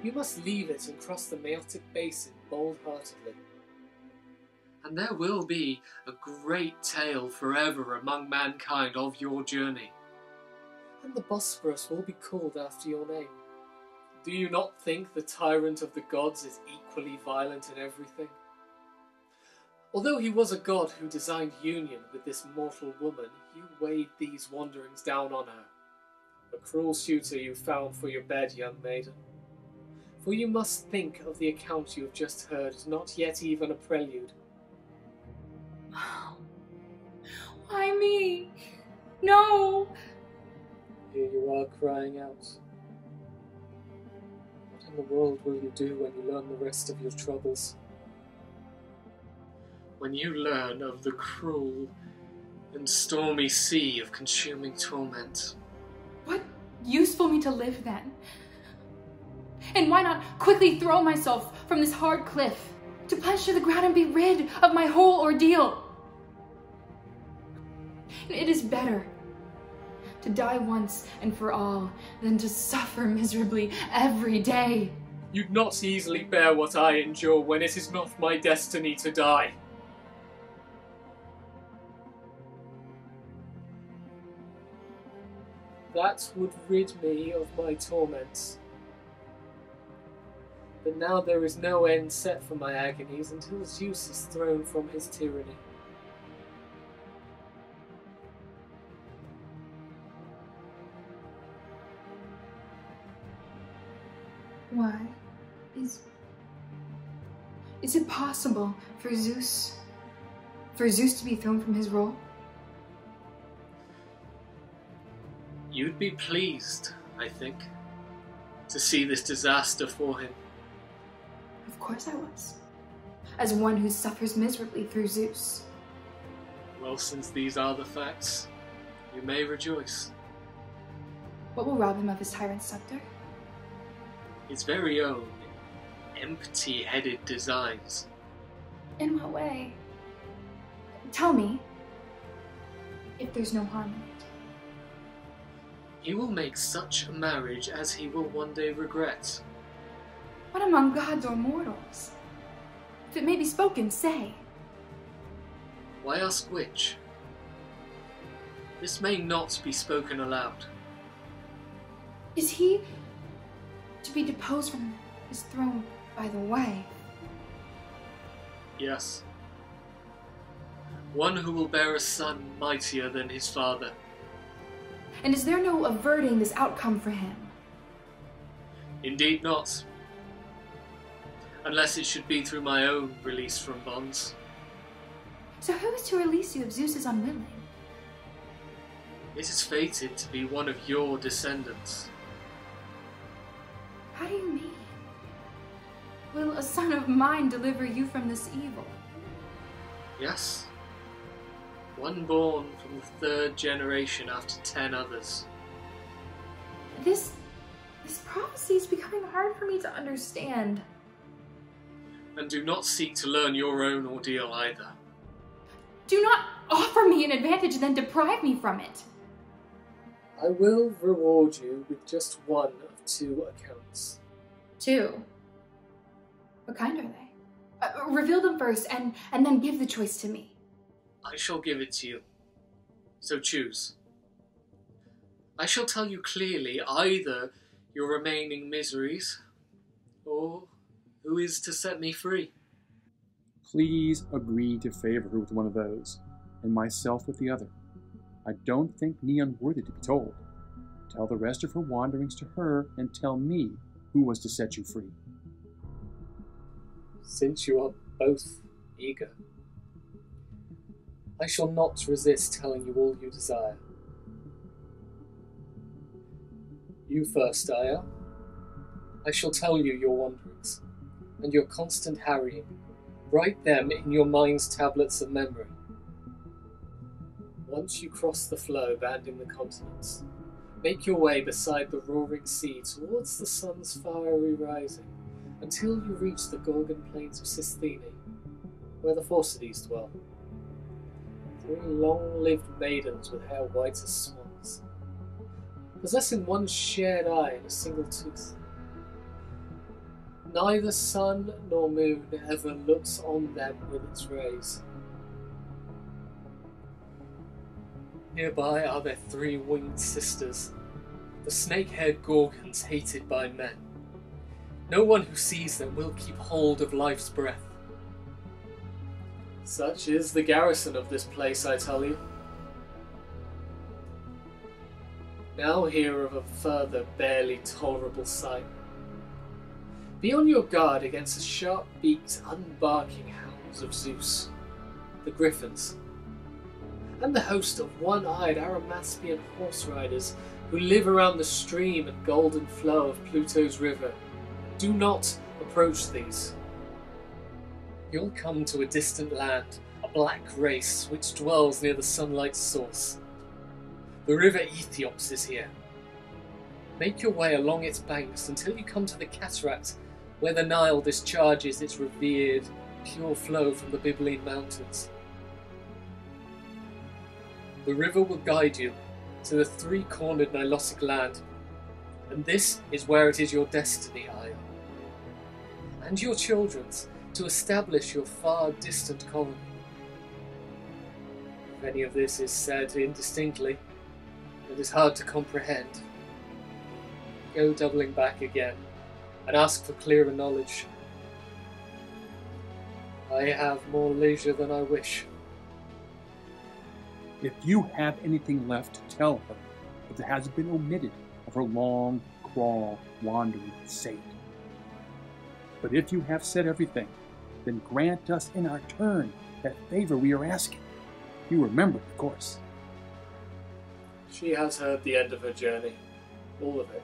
Speaker 3: you must leave it and cross the Maeotic Basin bold-heartedly. And there will be a great tale forever among mankind of your journey. and the Bosphorus will be called after your name. Do you not think the tyrant of the gods is equally violent in everything? Although he was a god who designed union with this mortal woman, you weighed these wanderings down on her. A cruel suitor you found for your bed, young maiden. For you must think of the account you have just heard as not yet even a prelude.
Speaker 6: Why me? No!
Speaker 3: Here you are crying out. What in the world will you do when you learn the rest of your troubles? When you learn of the cruel and stormy sea of consuming torment.
Speaker 6: Use me to live then? And why not quickly throw myself from this hard cliff to plunge to the ground and be rid of my whole ordeal? It is better to die once and for all than to suffer miserably every day.
Speaker 3: You'd not easily bear what I endure when it is not my destiny to die. That would rid me of my torments. But now there is no end set for my agonies until Zeus is thrown from his tyranny.
Speaker 6: Why? Is. Is it possible for Zeus. for Zeus to be thrown from his role?
Speaker 3: You'd be pleased, I think, to see this disaster for him.
Speaker 6: Of course I was. As one who suffers miserably through Zeus.
Speaker 3: Well, since these are the facts, you may rejoice.
Speaker 6: What will rob him of his tyrant's scepter?
Speaker 3: His very own empty headed designs.
Speaker 6: In what way? Tell me. If there's no harm in it.
Speaker 3: He will make such a marriage as he will one day regret.
Speaker 6: What among gods or mortals? If it may be spoken, say.
Speaker 3: Why ask which? This may not be spoken aloud.
Speaker 6: Is he to be deposed from his throne by the way?
Speaker 3: Yes. One who will bear a son mightier than his father.
Speaker 6: And is there no averting this outcome for him?
Speaker 3: Indeed not. Unless it should be through my own release from bonds.
Speaker 6: So who is to release you if Zeus is unwilling?
Speaker 3: It is fated to be one of your descendants.
Speaker 6: How do you mean? Will a son of mine deliver you from this evil?
Speaker 3: Yes. One born from the third generation after ten others.
Speaker 6: This this prophecy is becoming hard for me to understand.
Speaker 3: And do not seek to learn your own ordeal either.
Speaker 6: Do not offer me an advantage and then deprive me from it.
Speaker 3: I will reward you with just one of two accounts.
Speaker 6: Two. What kind are they? Uh, reveal them first and, and then give the choice to me.
Speaker 3: I shall give it to you. So choose. I shall tell you clearly either your remaining miseries, or who is to set me free.
Speaker 4: Please agree to favor her with one of those, and myself with the other. I don't think me unworthy to be told. Tell the rest of her wanderings to her, and tell me who was to set you free.
Speaker 3: Since you are both eager, I shall not resist telling you all you desire. You first, Io. I shall tell you your wanderings, and your constant harrying. Write them in your mind's tablets of memory. Once you cross the floe banding the continents, make your way beside the roaring sea towards the sun's fiery rising, until you reach the Gorgon plains of Cisthene, where the Phorcides dwell. Three long-lived maidens with hair white as swans, possessing one shared eye and a single tooth. Neither sun nor moon ever looks on them with its rays. Nearby are their three winged sisters, the snake haired Gorgons hated by men. No one who sees them will keep hold of life's breath. Such is the garrison of this place, I tell you. Now hear of a further, barely tolerable sight. Be on your guard against the sharp beaked, unbarking hounds of Zeus, the griffins, and the host of one eyed Arimaspian horse riders who live around the stream and golden flow of Pluto's river. Do not approach these. You'll come to a distant land, a black race which dwells near the sunlight's source. The river Ethiops is here. Make your way along its banks until you come to the cataract where the Nile discharges its revered, pure flow from the Bybline mountains. The river will guide you to the three cornered Nilotic land, and this is where it is your destiny, Io, and your children's, to establish your far distant colony. If any of this is said indistinctly, it is hard to comprehend. Go doubling back again and ask for clearer knowledge. I have more leisure than I wish.
Speaker 4: If you have anything left to tell her that has been omitted of her long crawl, wandering state. But if you have said everything, then grant us in our turn that favor we are asking. You remember, of course.
Speaker 3: She has heard the end of her journey, all of it.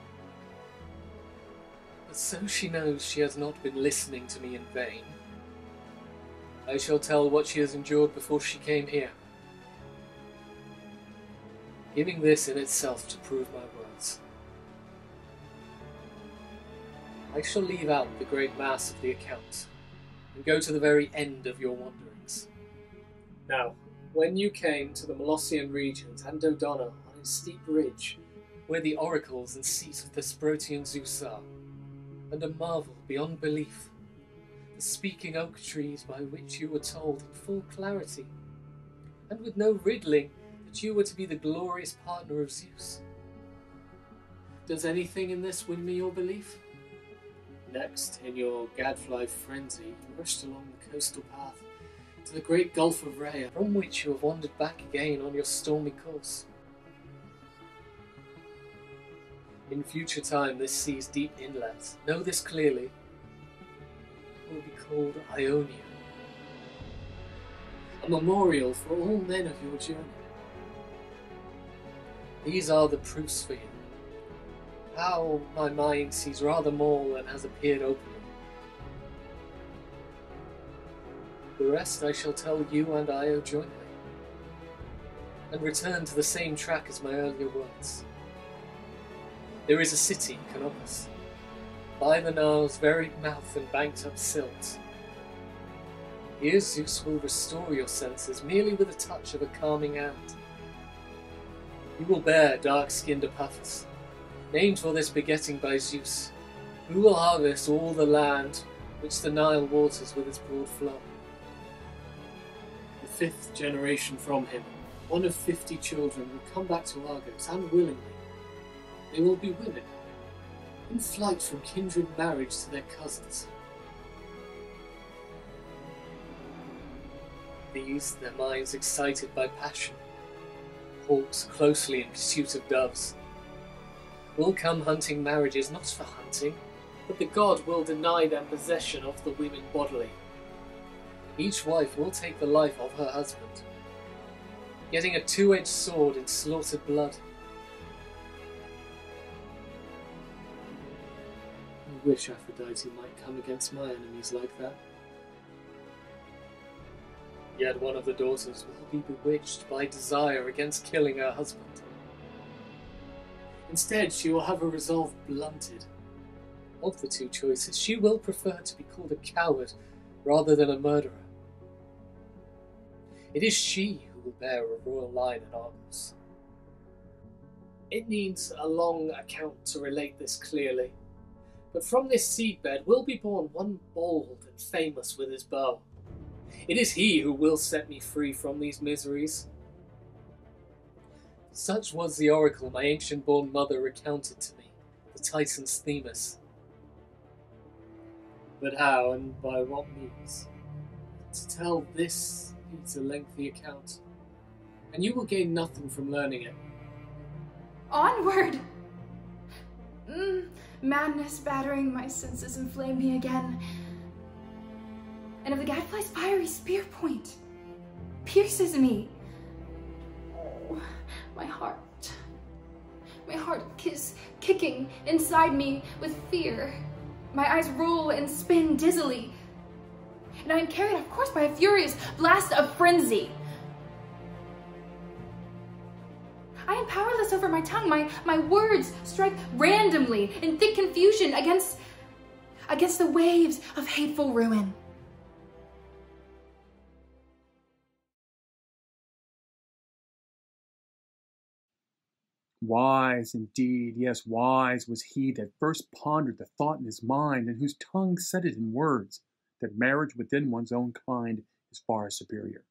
Speaker 3: But so she knows she has not been listening to me in vain. I shall tell what she has endured before she came here. Giving this in itself to prove my words. I shall leave out the great mass of the account and go to the very end of your wanderings. Now, when you came to the Molossian regions and Dodona on its steep ridge, where the oracles and seat of the Thesprotian Zeus are, and a marvel beyond belief, the speaking oak trees by which you were told in full clarity, and with no riddling that you were to be the glorious partner of Zeus. Does anything in this win me your belief? Next, in your gadfly frenzy, you rushed along the coastal path to the great Gulf of Rhea, from which you have wandered back again on your stormy course. In future time, this sea's deep inlet, know this clearly, will be called Ionia, a memorial for all men of your journey. These are the proofs for you. How my mind sees rather more than has appeared openly. The rest I shall tell you and Io jointly, and return to the same track as my earlier words. There is a city, Canopus, by the Nile's very mouth and banked up silt. Here Zeus will restore your senses merely with a touch of a calming hand. You will bear dark-skinned Epaphus, named for this begetting by Zeus, who will harvest all the land which the Nile waters with its broad flow. The fifth generation from him, one of fifty children, will come back to Argos unwillingly. They will be women, in flight from kindred marriage to their cousins. These, their minds excited by passion, hawks closely in pursuit of doves, will come hunting marriages not for hunting, but the god will deny them possession of the women bodily. Each wife will take the life of her husband, getting a two edged sword in slaughtered blood. I wish Aphrodite might come against my enemies like that. Yet one of the daughters will be bewitched by desire against killing her husband. Instead, she will have her resolve blunted. Of the two choices, she will prefer to be called a coward rather than a murderer. It is she who will bear a royal line in Argos. It needs a long account to relate this clearly, but from this seedbed will be born one bold and famous with his bow. It is he who will set me free from these miseries. Such was the oracle my ancient born mother recounted to me, the Titan's Themis. But how and by what means? To tell this needs a lengthy account, and you will gain nothing from learning it.
Speaker 6: Onward! Mm, madness battering my senses inflame me again. And if the gadfly's fiery spear point pierces me, my heart, my heart is kicking inside me with fear. My eyes roll and spin dizzily. And I am carried, of course, by a furious blast of frenzy. I am powerless over my tongue. My, my words strike randomly in thick confusion against, against the waves of hateful ruin.
Speaker 4: Wise indeed, yes, wise was he that first pondered the thought in his mind, and whose tongue said it in words, that marriage within one's own kind is far superior.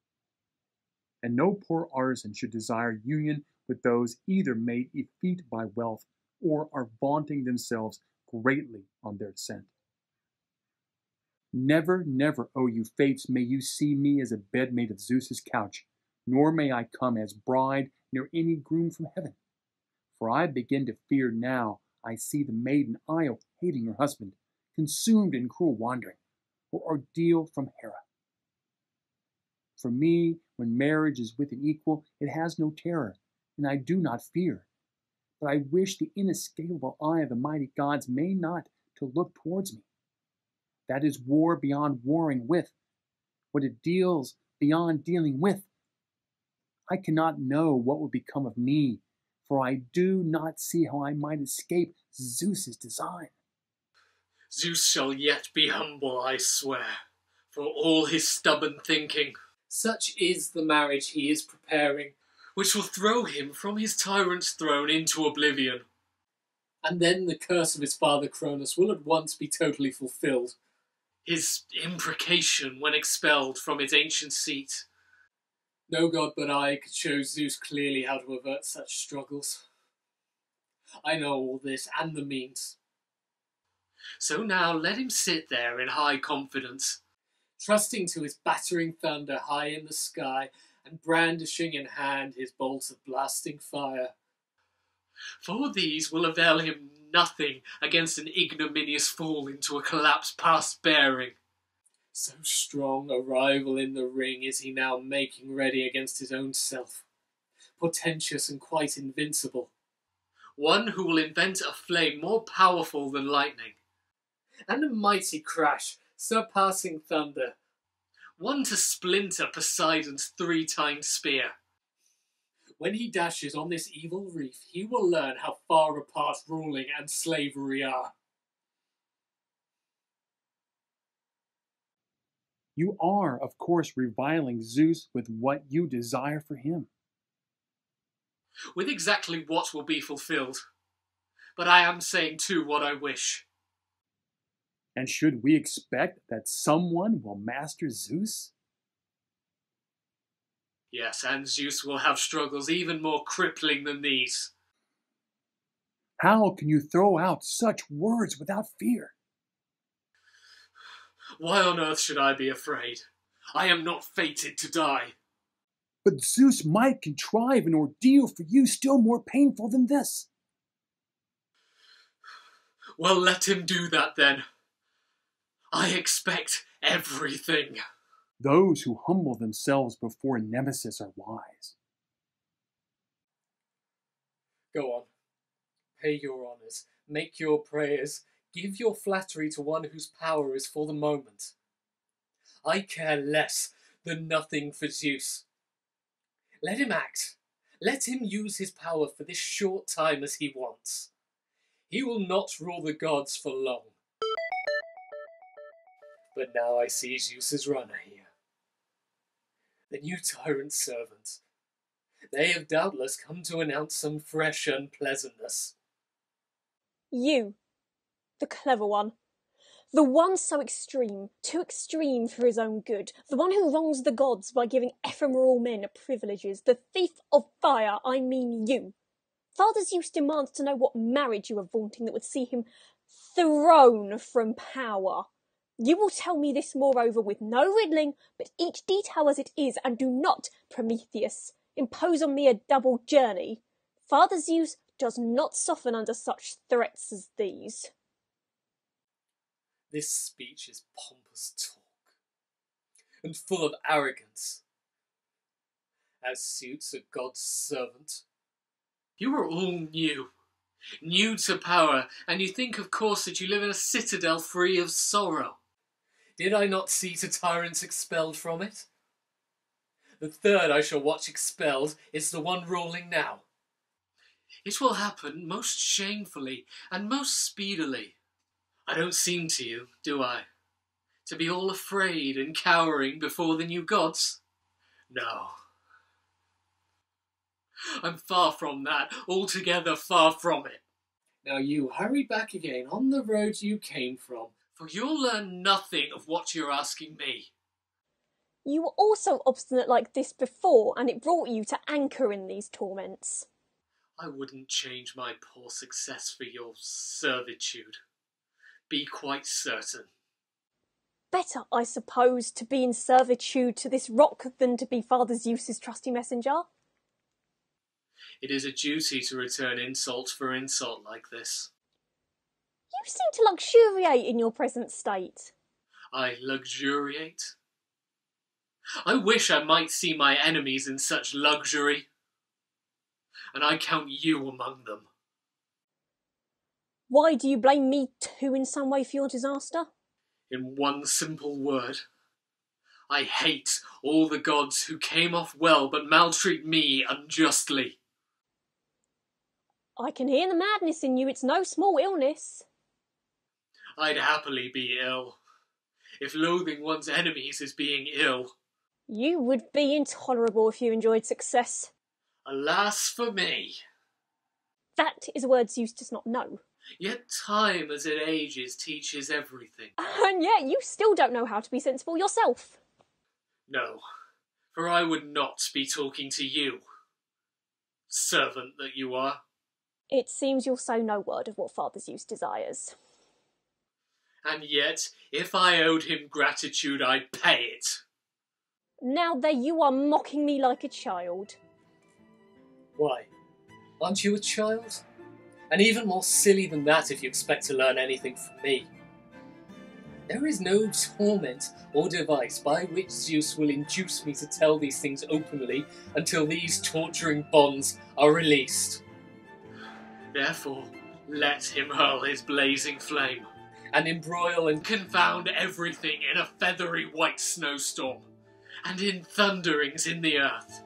Speaker 4: And no poor artisan should desire union with those either made effete by wealth or are vaunting themselves greatly on their descent. Never, never, O you fates, may you see me as a bed made of Zeus's couch, nor may I come as bride near any groom from heaven. For I begin to fear now I see the maiden Io hating her husband, consumed in cruel wandering, or ordeal from Hera. For me, when marriage is with an equal, it has no terror, and I do not fear. But I wish the inescapable eye of the mighty gods may not to look towards me. That is war beyond warring with, what it deals beyond dealing with. I cannot know what will become of me, for I do not see how I might escape Zeus's design.
Speaker 3: Zeus shall yet be humble, I swear, for all his stubborn thinking. Such is the marriage he is preparing, which will throw him from his tyrant's throne into oblivion. And then the curse of his father Cronus will at once be totally fulfilled. His imprecation when expelled from his ancient seat. No god but I could show Zeus clearly how to avert such struggles. I know all this and the means. So now let him sit there in high confidence, trusting to his battering thunder high in the sky and brandishing in hand his bolts of blasting fire. For these will avail him nothing against an ignominious fall into a collapse past bearing. So strong a rival in the ring is he now making ready against his own self, portentous and quite invincible. One who will invent a flame more powerful than lightning, and a mighty crash surpassing thunder, one to splinter Poseidon's three-tined spear. When he dashes on this evil reef, he will learn how far apart ruling and slavery are.
Speaker 4: You are, of course, reviling Zeus with what you desire for him.
Speaker 3: With exactly what will be fulfilled. But I am saying too what I wish.
Speaker 4: And should we expect that someone will master Zeus?
Speaker 3: Yes, and Zeus will have struggles even more crippling than these.
Speaker 4: How can you throw out such words without fear?
Speaker 3: Why on earth should I be afraid? I am not fated to die.
Speaker 4: But Zeus might contrive an ordeal for you still more painful than this.
Speaker 3: Well, let him do that then. I expect everything.
Speaker 4: Those who humble themselves before Nemesis are wise.
Speaker 3: Go on. Pay your honours. Make your prayers. Give your flattery to one whose power is for the moment. I care less than nothing for Zeus. Let him act. Let him use his power for this short time as he wants. He will not rule the gods for long. But now I see Zeus's runner here. The new tyrant's servants. They have doubtless come to announce some fresh unpleasantness.
Speaker 7: You, the clever one, The one so extreme, too extreme for his own good, the one who wrongs the gods by giving ephemeral men privileges, the thief of fire, I mean you. Father Zeus demands to know what marriage you are vaunting that would see him thrown from power. You will tell me this moreover with no riddling, but each detail as it is, and do not, Prometheus, impose on me a double journey. Father Zeus does not soften under such threats as these.
Speaker 3: This speech is pompous talk, and full of arrogance, as suits a god's servant. You are all new, new two power, and you think, of course, that you live in a citadel free of sorrow. Did I not see to tyrants expelled from it? The third I shall watch expelled is the one ruling now. It will happen most shamefully and most speedily. I don't seem to you, do I? To be all afraid and cowering before the new gods? No. I'm far from that, altogether far from it. Now you hurry back again on the road you came from, for you'll learn nothing of what you're asking me.
Speaker 7: You were also obstinate like this before, and it brought you to anchor in these torments.
Speaker 3: I wouldn't change my poor success for your servitude. Be quite certain.
Speaker 7: Better, I suppose, to be in servitude to this rock than to be Father Zeus's trusty messenger.
Speaker 3: It is a duty to return insult for insult like this.
Speaker 7: You seem to luxuriate in your present state.
Speaker 3: I luxuriate? I wish I might see my enemies in such luxury. And I count you among them.
Speaker 7: Why do you blame me too in some way for your disaster?
Speaker 3: In one simple word. I hate all the gods who came off well but maltreat me unjustly.
Speaker 7: I can hear the madness in you, it's no small illness.
Speaker 3: I'd happily be ill. If loathing one's enemies is being ill.
Speaker 7: You would be intolerable if you enjoyed success.
Speaker 3: Alas for me!
Speaker 7: That is a word Zeus does not know.
Speaker 3: Yet time as it ages teaches everything.
Speaker 7: And yet you still don't know how to be sensible yourself.
Speaker 3: No, for I would not be talking to you, servant that you are.
Speaker 7: It seems you'll say no word of what Father Zeus desires.
Speaker 3: And yet, if I owed him gratitude, I'd pay it.
Speaker 7: Now there you are mocking me like a child.
Speaker 3: Why? Aren't you a child? And even more silly than that if you expect to learn anything from me. There is no torment or device by which Zeus will induce me to tell these things openly until these torturing bonds are released. Therefore, let him hurl his blazing flame, and embroil and confound everything in a feathery white snowstorm, and in thunderings in the earth.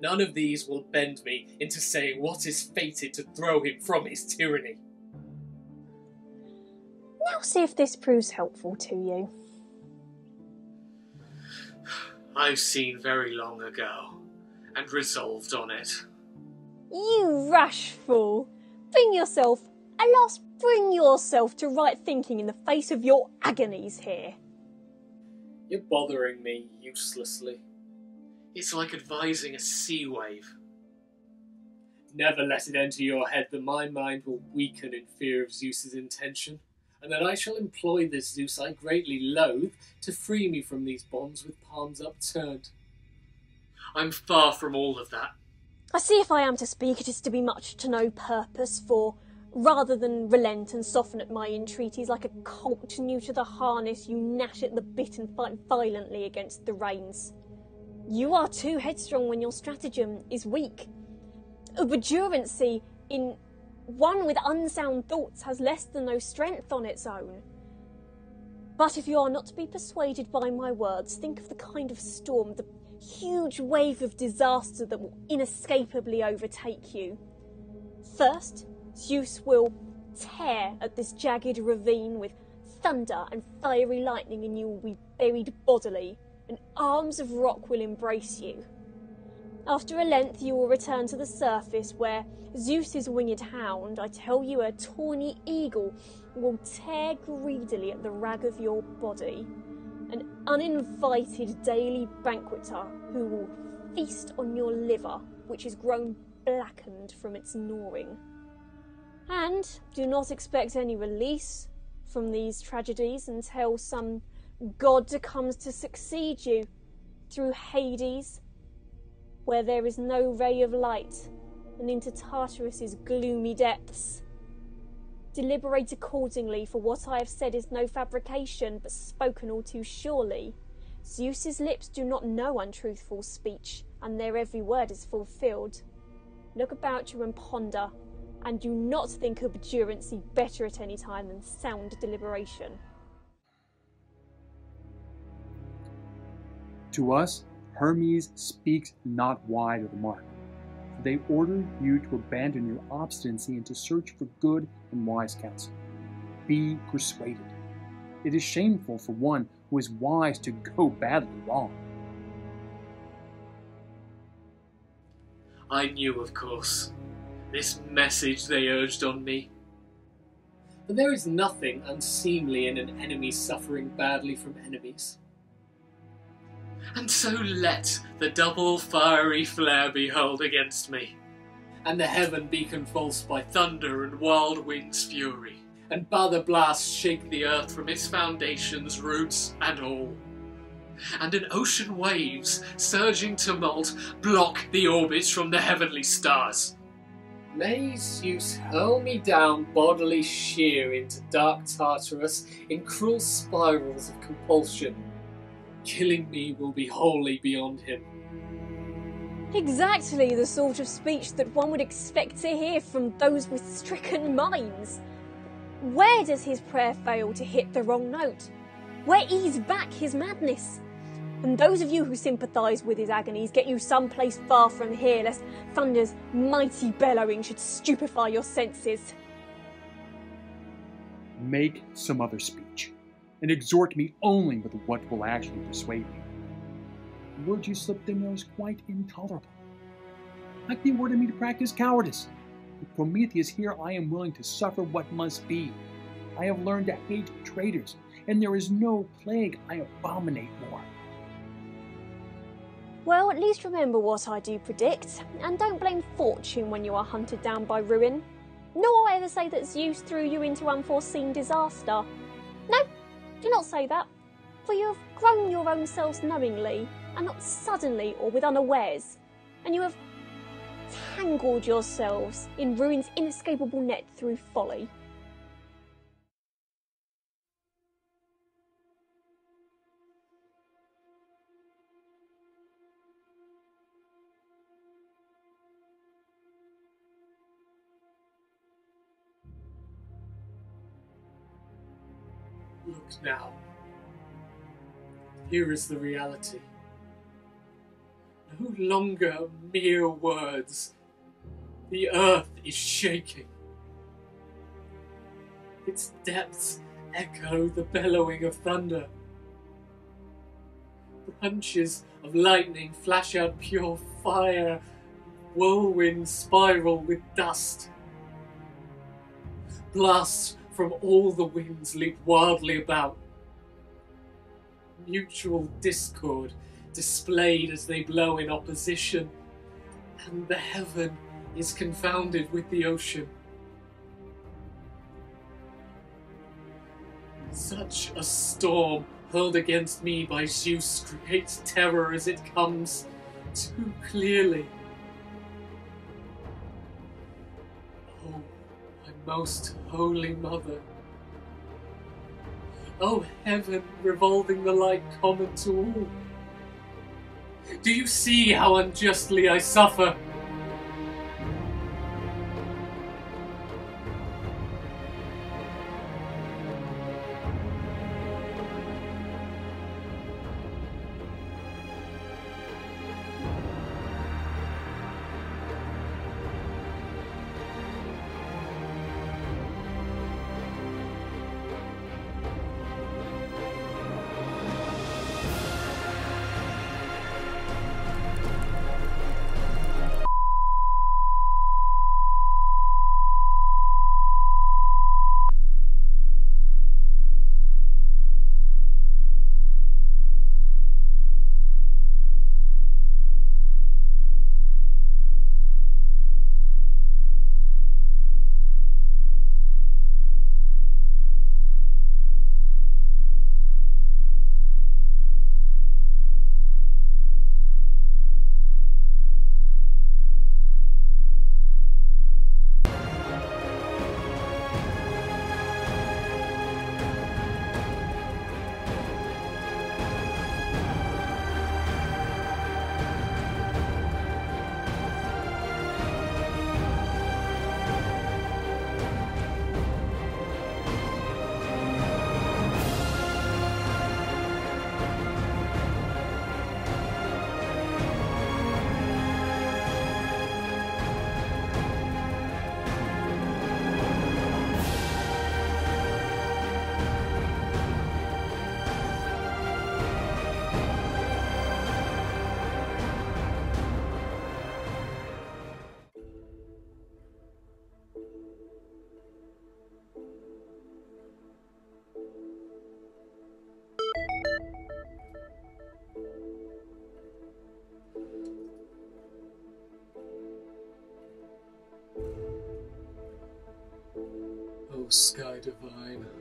Speaker 3: None of these will bend me into saying what is fated to throw him from his tyranny.
Speaker 7: Now see if this proves helpful to you.
Speaker 3: I've seen very long ago, and resolved on it.
Speaker 7: You rash fool! Bring yourself, alas, bring yourself to right thinking in the face of your agonies here.
Speaker 3: You're bothering me uselessly. It's like advising a sea wave. Never let it enter your head that my mind will weaken in fear of Zeus's intention, and that I shall employ this Zeus I greatly loathe to free me from these bonds with palms upturned. I'm far from all of that.
Speaker 7: I see if I am to speak, it is to be much to no purpose, for rather than relent and soften at my entreaties like a colt new to the harness, you gnash at the bit and fight violently against the reins. You are too headstrong when your stratagem is weak. Obedurancy in one with unsound thoughts has less than no strength on its own. But if you are not to be persuaded by my words, think of the kind of storm, the huge wave of disaster that will inescapably overtake you. First, Zeus will tear at this jagged ravine with thunder and fiery lightning, and you will be buried bodily, and arms of rock will embrace you. After a length, you will return to the surface where Zeus's winged hound, I tell you, a tawny eagle, will tear greedily at the rag of your body, an uninvited daily banqueter who will feast on your liver, which has grown blackened from its gnawing. And do not expect any release from these tragedies until some god comes to succeed you through Hades, where there is no ray of light, and into Tartarus's gloomy depths. Deliberate accordingly, for what I have said is no fabrication, but spoken all too surely. Zeus's lips do not know untruthful speech, and their every word is fulfilled. Look about you and ponder, and do not think obduracy better at any time than sound deliberation.
Speaker 4: To us, Hermes speaks not wide of the mark. They order you to abandon your obstinacy and to search for good and wise counsel. Be persuaded. It is shameful for one who is wise to go badly wrong.
Speaker 3: I knew, of course, this message they urged on me. But there is nothing unseemly in an enemy suffering badly from enemies. And so let the double fiery flare be hurled against me, and the heaven be convulsed by thunder and wild wind's fury, and by the blast shake the earth from its foundations, roots and all. And in ocean waves, surging tumult, block the orbits from the heavenly stars. May Zeus hurl me down bodily sheer into dark Tartarus in cruel spirals of compulsion. Killing me will be wholly beyond him.
Speaker 7: Exactly the sort of speech that one would expect to hear from those with stricken minds. Where does his prayer fail to hit the wrong note? Where ease back his madness? And those of you who sympathise with his agonies get you someplace far from here, lest thunder's mighty bellowing should stupefy your senses.
Speaker 4: Make some other speech, and exhort me only with what will actually persuade me. The words you slipped in there is quite intolerable. Like they ordered me to practice cowardice. With Prometheus here, I am willing to suffer what must be. I have learned to hate traitors, and there is no plague I abominate more.
Speaker 7: Well, at least remember what I do predict, and don't blame fortune when you are hunted down by ruin. Nor will I ever say that Zeus threw you into unforeseen disaster. No, do not say that, for you have grown your own selves knowingly, and not suddenly or with unawares, and you have tangled yourselves in ruin's inescapable net through folly.
Speaker 3: Now. Here is the reality. No longer mere words. The earth is shaking. Its depths echo the bellowing of thunder. Branches of lightning flash out pure fire. Whirlwinds spiral with dust. Blasts from all the winds leap wildly about. Mutual discord displayed as they blow in opposition, and the heaven is confounded with the ocean. Such a storm hurled against me by Zeus creates terror as it comes too clearly. Most holy mother. Oh, heaven revolving the light common to all. Do you see how unjustly I suffer? Sky Divine.